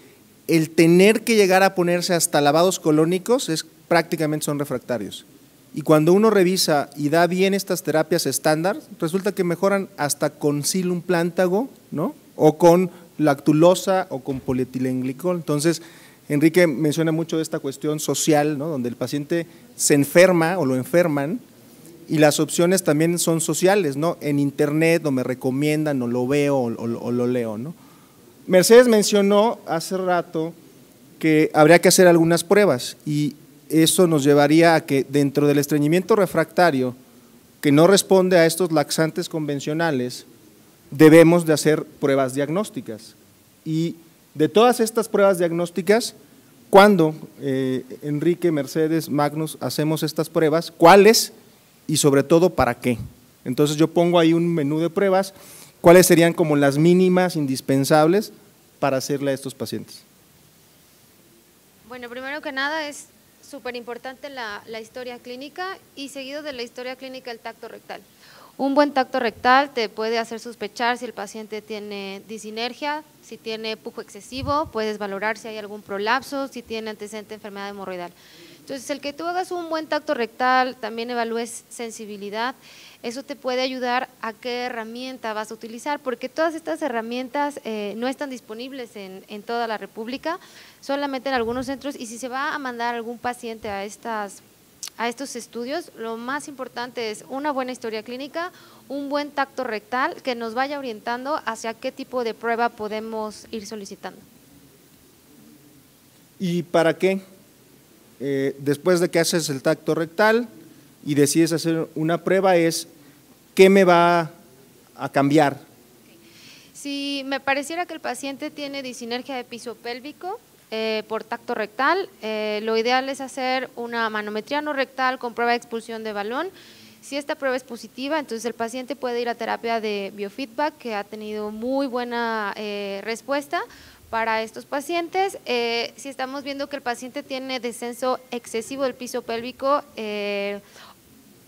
el tener que llegar a ponerse hasta lavados colónicos es prácticamente son refractarios. Y cuando uno revisa y da bien estas terapias estándar, resulta que mejoran hasta con silum plántago, ¿no? O con lactulosa o con polietilenglicol. Entonces, Enrique menciona mucho esta cuestión social, ¿no? donde el paciente se enferma o lo enferman y las opciones también son sociales, ¿no? En internet o me recomiendan o lo veo o, o lo leo, ¿no? Mercedes mencionó hace rato que habría que hacer algunas pruebas y eso nos llevaría a que dentro del estreñimiento refractario, que no responde a estos laxantes convencionales, debemos de hacer pruebas diagnósticas. Y de todas estas pruebas diagnósticas, ¿cuándo, eh, Enrique, Mercedes, Magnus, hacemos estas pruebas? ¿Cuáles? Y sobre todo, ¿para qué? Entonces yo pongo ahí un menú de pruebas ¿Cuáles serían como las mínimas indispensables para hacerle a estos pacientes? Bueno, primero que nada es súper importante la, la, historia clínica y seguido de la historia clínica el tacto rectal. Un buen tacto rectal te puede hacer sospechar si el paciente tiene disinergia, si tiene pujo excesivo, puedes valorar si hay algún prolapso, si tiene antecedente de enfermedad hemorroidal. Entonces, el que tú hagas un buen tacto rectal, también evalúes sensibilidad, eso te puede ayudar a qué herramienta vas a utilizar, porque todas estas herramientas eh, no están disponibles en, en, toda la República, solamente en algunos centros, y si se va a mandar algún paciente a, estas, a estos estudios, lo más importante es una buena historia clínica, un buen tacto rectal que nos vaya orientando hacia qué tipo de prueba podemos ir solicitando. ¿Y para qué? Eh, después de que haces el tacto rectal y decides hacer una prueba, es ¿qué me va a cambiar? Si me pareciera que el paciente tiene disinergia de piso pélvico eh, por tacto rectal, eh, lo ideal es hacer una manometría no rectal con prueba de expulsión de balón. Si esta prueba es positiva, entonces el paciente puede ir a terapia de biofeedback, que ha tenido muy buena respuesta para estos pacientes. si estamos viendo que el paciente tiene descenso excesivo del piso pélvico,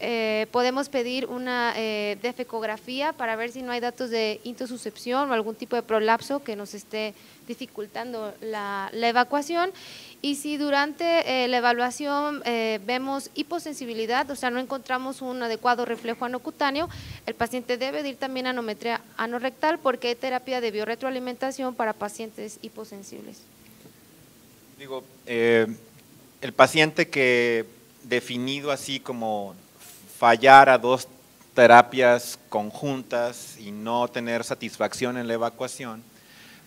eh, podemos pedir una eh, defecografía para ver si no hay datos de intosuscepción o algún tipo de prolapso que nos esté dificultando la, evacuación. Y si durante eh, la evaluación vemos hiposensibilidad, o sea, no encontramos un adecuado reflejo anocutáneo, el paciente debe ir también a anometría anorrectal porque hay terapia de biorretroalimentación para pacientes hiposensibles. Digo, el paciente que definido así como fallar a dos terapias conjuntas y no tener satisfacción en la evacuación,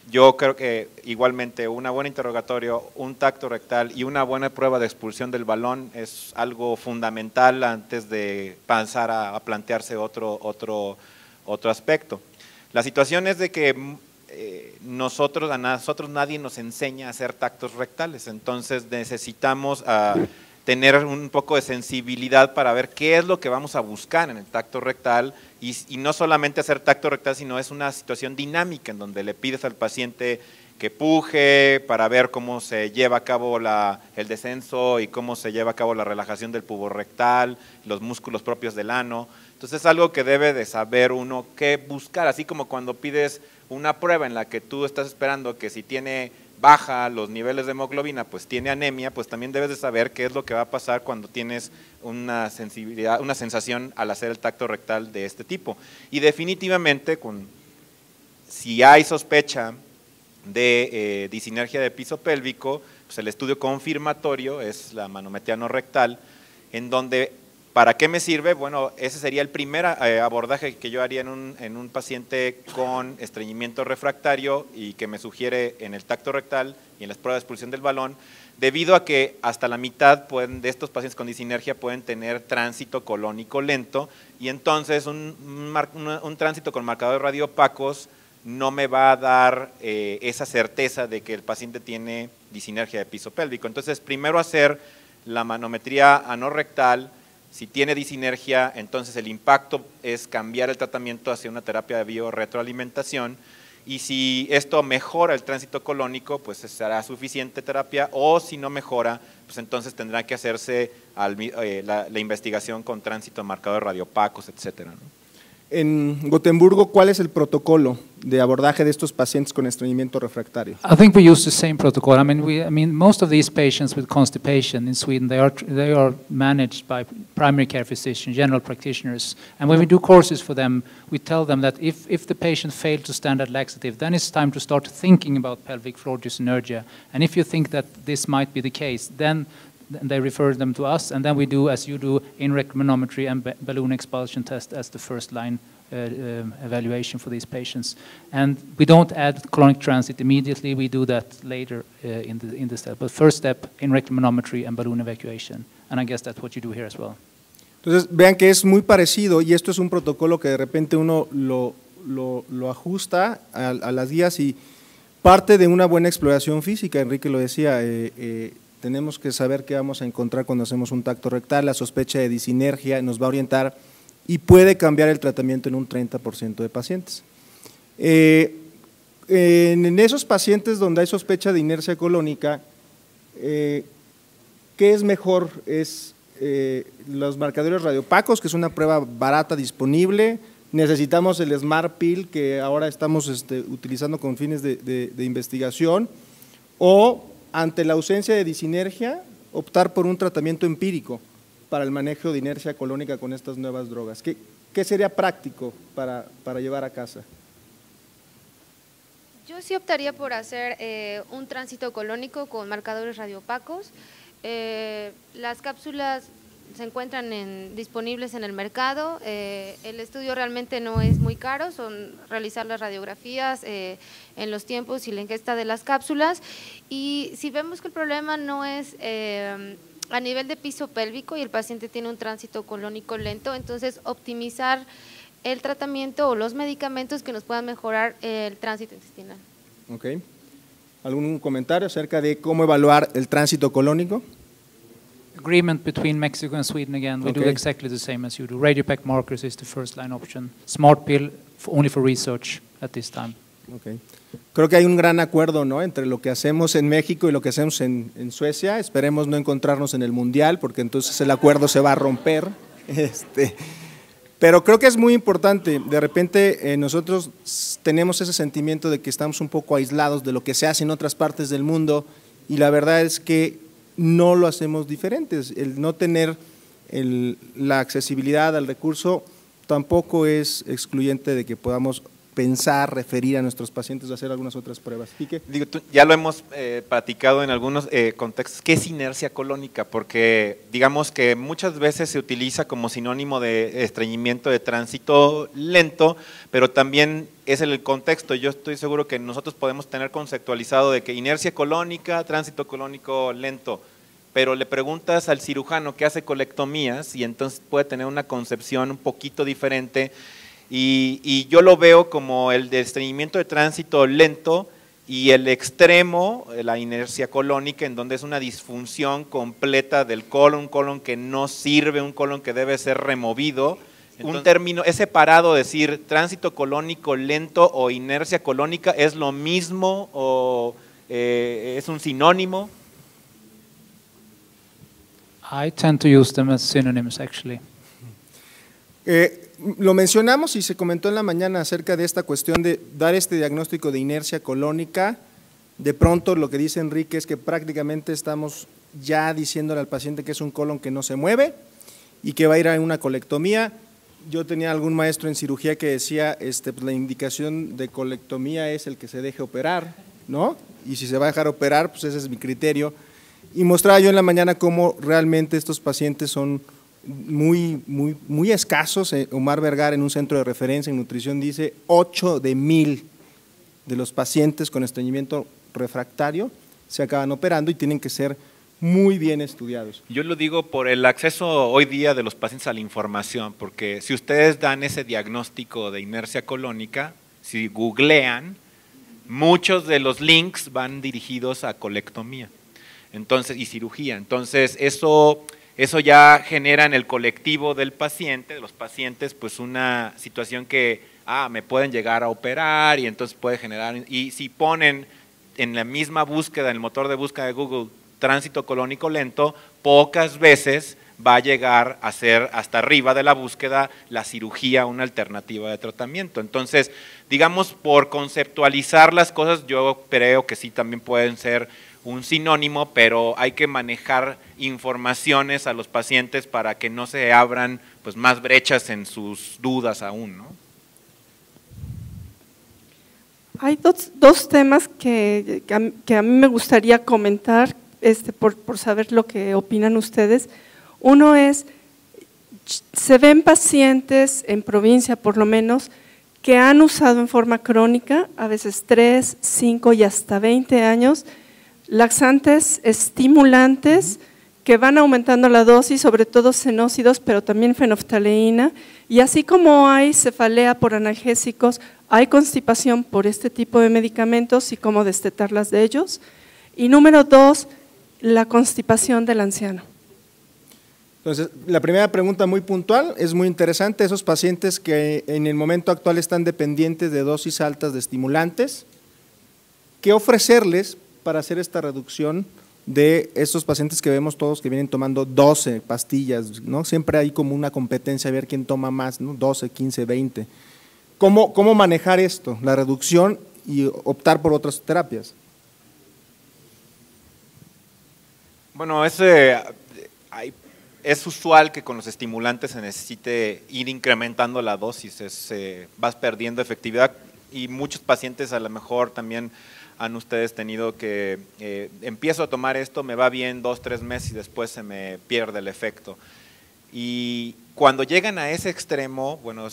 yo creo que igualmente una buena interrogatorio, un tacto rectal y una buena prueba de expulsión del balón es algo fundamental antes de pasar a, plantearse otro, otro, otro aspecto. La situación es de que eh, nosotros, a nosotros nadie nos enseña a hacer tactos rectales, entonces necesitamos... a tener un poco de sensibilidad para ver qué es lo que vamos a buscar en el tacto rectal y, no solamente hacer tacto rectal, sino es una situación dinámica en donde le pides al paciente que puje para ver cómo se lleva a cabo la, el descenso y cómo se lleva a cabo la relajación del pubo rectal, los músculos propios del ano. Entonces es algo que debe de saber uno qué buscar, así como cuando pides una prueba en la que tú estás esperando que si tiene baja los niveles de hemoglobina, pues tiene anemia, pues también debes de saber qué es lo que va a pasar cuando tienes una sensibilidad, una sensación al hacer el tacto rectal de este tipo. Y definitivamente, con, si hay sospecha de eh, disinergia de piso pélvico, pues el estudio confirmatorio es la manometría no rectal, en donde ¿Para qué me sirve? Bueno, ese sería el primer eh, abordaje que yo haría en un, en un, paciente con estreñimiento refractario y que me sugiere en el tacto rectal y en las pruebas de expulsión del balón, debido a que hasta la mitad de estos pacientes con disinergia pueden tener tránsito colónico lento y entonces un tránsito con marcadores radiopacos no me va a dar eh, esa certeza de que el paciente tiene disinergia de piso pélvico. Entonces, primero hacer la manometría anorrectal, si tiene disinergia, entonces el impacto es cambiar el tratamiento hacia una terapia de biorretroalimentación y si esto mejora el tránsito colónico, pues será suficiente terapia o si no mejora, pues entonces tendrá que hacerse eh, la, investigación con tránsito marcado de radiopacos, etcétera. En Gotemburgo, ¿cuál es el protocolo de abordaje de estos pacientes con estreñimiento refractario? I think we use the same protocol. I mean, we, I mean, most of these patients with constipation in Sweden, they are they are managed by primary care physicians, general practitioners. And when we do courses for them, we tell them that if if the patient failed to stand at laxative, then it's time to start thinking about pelvic floor dyssynergia. And if you think that this might be the case, then they refer them to us, and then we do, as you do, in-rect manometry and balloon expulsion test as the first line uh, um, evaluation for these patients. And we don't add colonic transit immediately, we do that later uh, in, the, in the step. But first step, in-rect manometry and balloon evacuation. And I guess that's what you do here as well. Entonces, vean que es muy parecido y esto es un protocolo que de repente uno lo, lo, lo ajusta a, a, las guías y parte de una buena exploración física, Enrique lo decía, eh, eh, tenemos que saber qué vamos a encontrar cuando hacemos un tacto rectal, la sospecha de disinergia nos va a orientar y puede cambiar el tratamiento en un 30% de pacientes. Eh, en esos pacientes donde hay sospecha de inercia colónica, eh, ¿qué es mejor? Es eh, los marcadores radiopacos, que es una prueba barata disponible, necesitamos el Smart Pill que ahora estamos este, utilizando con fines de, de investigación, o ante la ausencia de disinergia, optar por un tratamiento empírico para el manejo de inercia colónica con estas nuevas drogas. ¿Qué, sería práctico para, para, llevar a casa? Yo sí optaría por hacer eh, un tránsito colónico con marcadores radiopacos. Eh, las cápsulas se encuentran en, disponibles en el mercado. Eh, el estudio realmente no es muy caro, son realizar las radiografías eh, en los tiempos y la ingesta de las cápsulas. Y si vemos que el problema no es eh, a nivel de piso pélvico y el paciente tiene un tránsito colónico lento, entonces optimizar el tratamiento o los medicamentos que nos puedan mejorar el tránsito intestinal. Okay. ¿Algún comentario acerca de cómo evaluar el tránsito colónico? Agreement between Mexico and Sweden again. We okay. do exactly the same as you do. RadioPack markers is the first line option. Smart pill only for research at this time. Okay. Creo que hay un gran acuerdo ¿no? entre lo que hacemos en México y lo que hacemos en, en, Suecia. Esperemos no encontrarnos en el Mundial, porque entonces el acuerdo se va a romper. Este, pero creo que es muy importante. De repente eh, nosotros tenemos ese sentimiento de que estamos un poco aislados de lo que se hace en otras partes del mundo y la verdad es que no lo hacemos diferentes. El no tener la accesibilidad al recurso tampoco es excluyente de que podamos pensar, referir a nuestros pacientes o hacer algunas otras pruebas. Digo, ya lo hemos eh, platicado en algunos eh, contextos. ¿Qué es inercia colónica? Porque digamos que muchas veces se utiliza como sinónimo de estreñimiento de tránsito lento, pero también es el contexto. Yo estoy seguro que nosotros podemos tener conceptualizado de que inercia colónica, tránsito colónico lento pero le preguntas al cirujano que hace colectomías y entonces puede tener una concepción un poquito diferente y, yo lo veo como el de estreñimiento de tránsito lento y el extremo, la inercia colónica, en donde es una disfunción completa del colon, un colon que no sirve, un colon que debe ser removido. un término, es separado decir tránsito colónico lento o inercia colónica, ¿es lo mismo o eh, es un sinónimo? I tend to use them as synonyms actually. Eh, lo mencionamos y se comentó en la mañana acerca de esta cuestión de dar este diagnóstico de inercia colónica. De pronto lo que dice Enrique es que prácticamente estamos ya diciéndole al paciente que es un colon que no se mueve y que va a ir a una colectomía. Yo tenía algún maestro en cirugía que decía, este, pues la indicación de colectomía es el que se deje operar, ¿no? Y si se va a dejar operar, pues ese es mi criterio. Y mostraba yo en la mañana cómo realmente estos pacientes son muy, muy, muy escasos. Eh, Omar Vergara, en un centro de referencia en nutrición, dice 8 de mil de los pacientes con estreñimiento refractario se acaban operando y tienen que ser muy bien estudiados. Yo lo digo por el acceso hoy día de los pacientes a la información, porque si ustedes dan ese diagnóstico de inercia colónica, si googlean, muchos de los links van dirigidos a colectomía entonces, y cirugía. Entonces, eso, eso ya genera en el colectivo del paciente, de los pacientes, pues una situación que, ah, me pueden llegar a operar y entonces puede generar, y si ponen en la misma búsqueda, en el motor de búsqueda de Google, tránsito colónico lento, pocas veces va a llegar a ser hasta arriba de la búsqueda la cirugía una alternativa de tratamiento. Entonces, digamos, por conceptualizar las cosas, yo creo que sí también pueden ser un sinónimo, pero hay que manejar informaciones a los pacientes para que no se abran pues, más brechas en sus dudas aún. ¿no? Hay dos, dos temas que, que, a, mí me gustaría comentar este, por, por saber lo que opinan ustedes. Uno es, se ven pacientes en provincia por lo menos que han usado en forma crónica, a veces 3, 5 y hasta 20 años, laxantes estimulantes que van aumentando la dosis, sobre todo senócidos, pero también fenoftaleína. Y así como hay cefalea por analgésicos, hay constipación por este tipo de medicamentos y cómo destetarlas de ellos. Y número dos, la constipación del anciano. Entonces, la primera pregunta muy puntual, es muy interesante, esos pacientes que en el momento actual están dependientes de dosis altas de estimulantes, ¿qué ofrecerles para hacer esta reducción de estos pacientes que vemos todos que vienen tomando 12 pastillas, ¿no? Siempre hay como una competencia a ver quién toma más, ¿no? 12, 15, 20. ¿Cómo, cómo manejar esto, la reducción y optar por otras terapias? Bueno, hay es usual que con los estimulantes se necesite ir incrementando la dosis, es, eh, vas perdiendo efectividad y muchos pacientes a lo mejor también han ustedes tenido que eh, empiezo a tomar esto, me va bien dos, tres meses y después se me pierde el efecto. Y cuando llegan a ese extremo, bueno,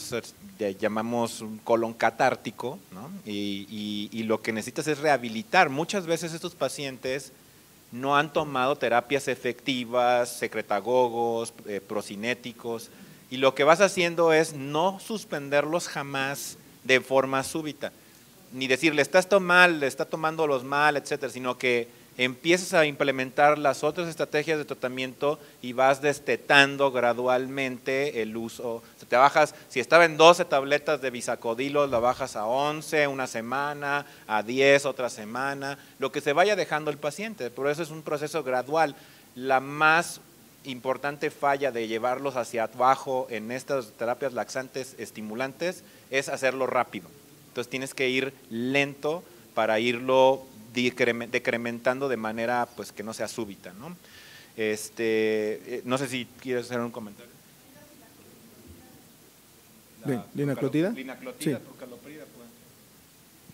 llamamos un colon catártico, ¿no? y, lo que necesitas es rehabilitar. Muchas veces estos pacientes no han tomado terapias efectivas, secretagogos, eh, procinéticos, y lo que vas haciendo es no suspenderlos jamás de forma súbita, ni decirle, estás mal, está tomando los mal, etcétera, sino que empiezas a implementar las otras estrategias de tratamiento y vas destetando gradualmente el uso. te bajas, si estaba en 12 tabletas de bisacodilo, la bajas a 11 una semana, a 10 otra semana, lo que se vaya dejando el paciente. Por eso es un proceso gradual. La más importante falla de llevarlos hacia abajo en estas terapias laxantes estimulantes es hacerlo rápido. Entonces tienes que ir lento para irlo decrementando de manera pues que no sea súbita. ¿no? Este, eh, no sé si quieres hacer un comentario. ¿Linaclotida? Sí.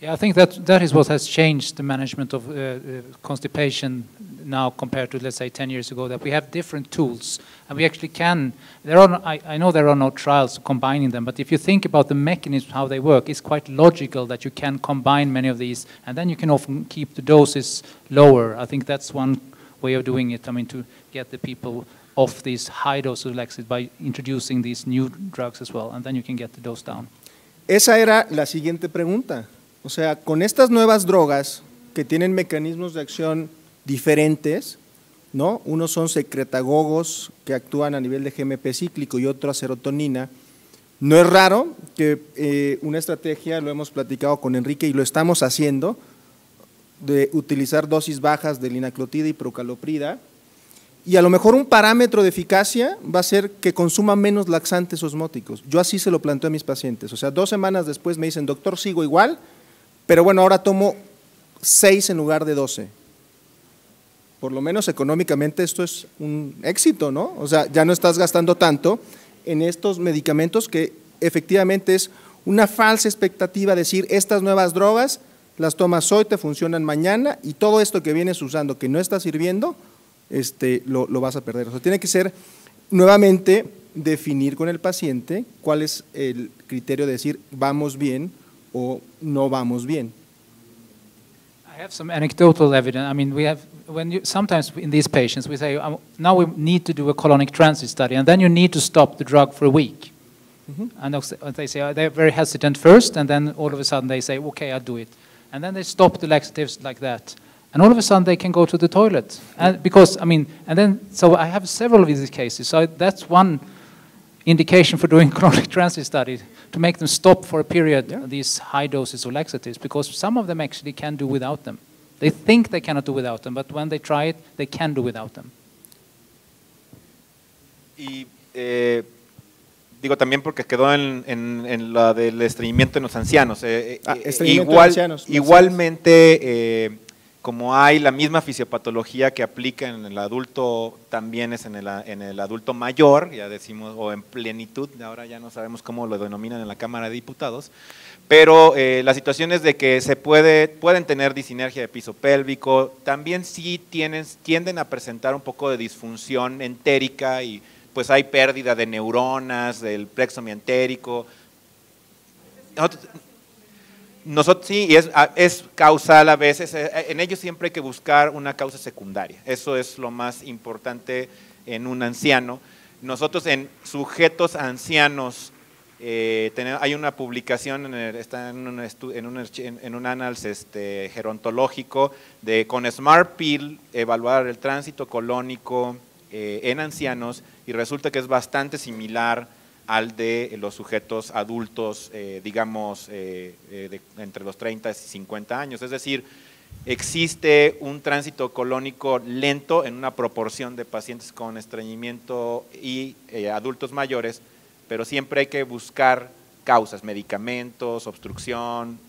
Yeah, I think that that is what has changed the management of uh, uh, constipation now compared to, let's say, 10 years ago, that we have different tools. And we actually can, there are, no, I, I know there are no trials combining them, but if you think about the mechanism, how they work, it's quite logical that you can combine many of these, and then you can often keep the doses lower. I think that's one way of doing it, I mean, to get the people off these high doses of Lexit by introducing these new drugs as well, and then you can get the dose down. Esa era la siguiente pregunta. O sea, con estas nuevas drogas que tienen mecanismos de acción diferentes, ¿no? Unos son secretagogos que actúan a nivel de GMP cíclico y otro a serotonina. No es raro que eh, una estrategia, lo hemos platicado con Enrique y lo estamos haciendo, de utilizar dosis bajas de linaclotida y procaloprida, y a lo mejor un parámetro de eficacia va a ser que consuma menos laxantes osmóticos. Yo así se lo planteo a mis pacientes. O sea, dos semanas después me dicen, doctor, sigo igual, pero bueno, ahora tomo seis en lugar de doce por lo menos económicamente esto es un éxito, ¿no? O sea, ya no estás gastando tanto en estos medicamentos que efectivamente es una falsa expectativa decir estas nuevas drogas las tomas hoy, te funcionan mañana y todo esto que vienes usando que no está sirviendo, este, lo, lo vas a perder. O sea, tiene que ser nuevamente definir con el paciente cuál es el criterio de decir vamos bien o no vamos bien. I have some anecdotal evidence. I mean, we have when you sometimes in these patients we say um, now we need to do a colonic transit study, and then you need to stop the drug for a week. And they'll- they say, uh, they're very hesitant first, and then all of a sudden they say, okay, I'll do it. And then they stop the laxatives like that. And all of a sudden they can go to the toilet. And because, I mean, and then, so I have several of these cases. So that's one indication for doing chronic transit study, to make them stop for a period these high doses of laxatives, because some of them actually can do without them. They think they cannot do without them, but when they try it, they can do without them. Y eh, digo también porque quedó en, en- en la del estreñimiento en los ancianos. eh, Ah, eh, estreñimiento en igual- ancianos, igualmente, eh, como hay la misma fisiopatología que aplica en el adulto, también es en el, en el adulto mayor, ya decimos, o en plenitud, ahora ya no sabemos cómo lo denominan en la Cámara de Diputados, pero eh, las situaciones de que se puede, pueden tener disinergia de piso pélvico, también sí tienen, tienden a presentar un poco de disfunción entérica y pues hay pérdida de neuronas, del plexo mientérico. Nosotros, nosotros- sí, y es, es causal a veces, eh, en ellos siempre hay que buscar una causa secundaria, eso es lo más importante en un anciano. Nosotros en sujetos ancianos, eh, tenemos- hay una publicación, en está en un, en un, en- un annals este, gerontológico de con Smart Pill evaluar el tránsito colónico eh, en ancianos y resulta que es bastante similar al de los sujetos adultos, eh, digamos, eh, eh, entre los 30 y 50 años. Es decir, existe un tránsito colónico lento en una proporción de pacientes con estreñimiento y adultos mayores, pero siempre hay que buscar causas, medicamentos, obstrucción,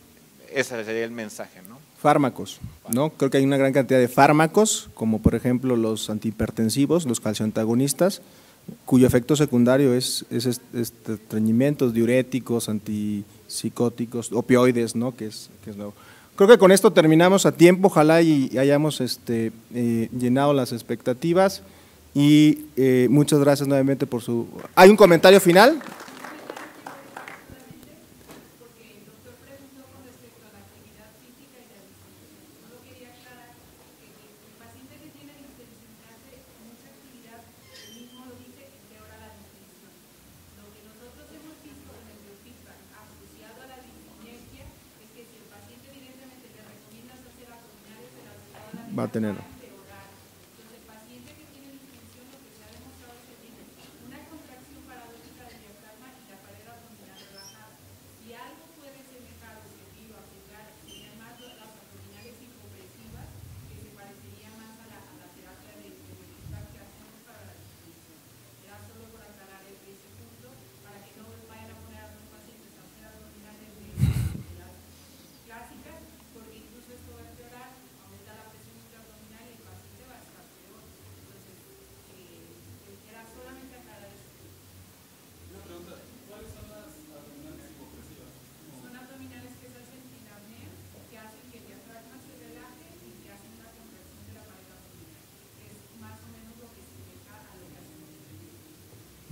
ese sería el mensaje, ¿no? Fármacos, ¿no? Creo que hay una gran cantidad de fármacos, como por ejemplo los antihipertensivos, los calcioantagonistas, cuyo efecto secundario es, es est- este, estreñimientos, diuréticos, antipsicóticos, opioides, ¿no? Que es, que es nuevo. Creo que con esto terminamos a tiempo, ojalá y hayamos este, eh, llenado las expectativas y eh, muchas gracias nuevamente por su... ¿Hay un comentario final? Va a tener.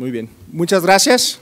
Muy bien. Muchas gracias.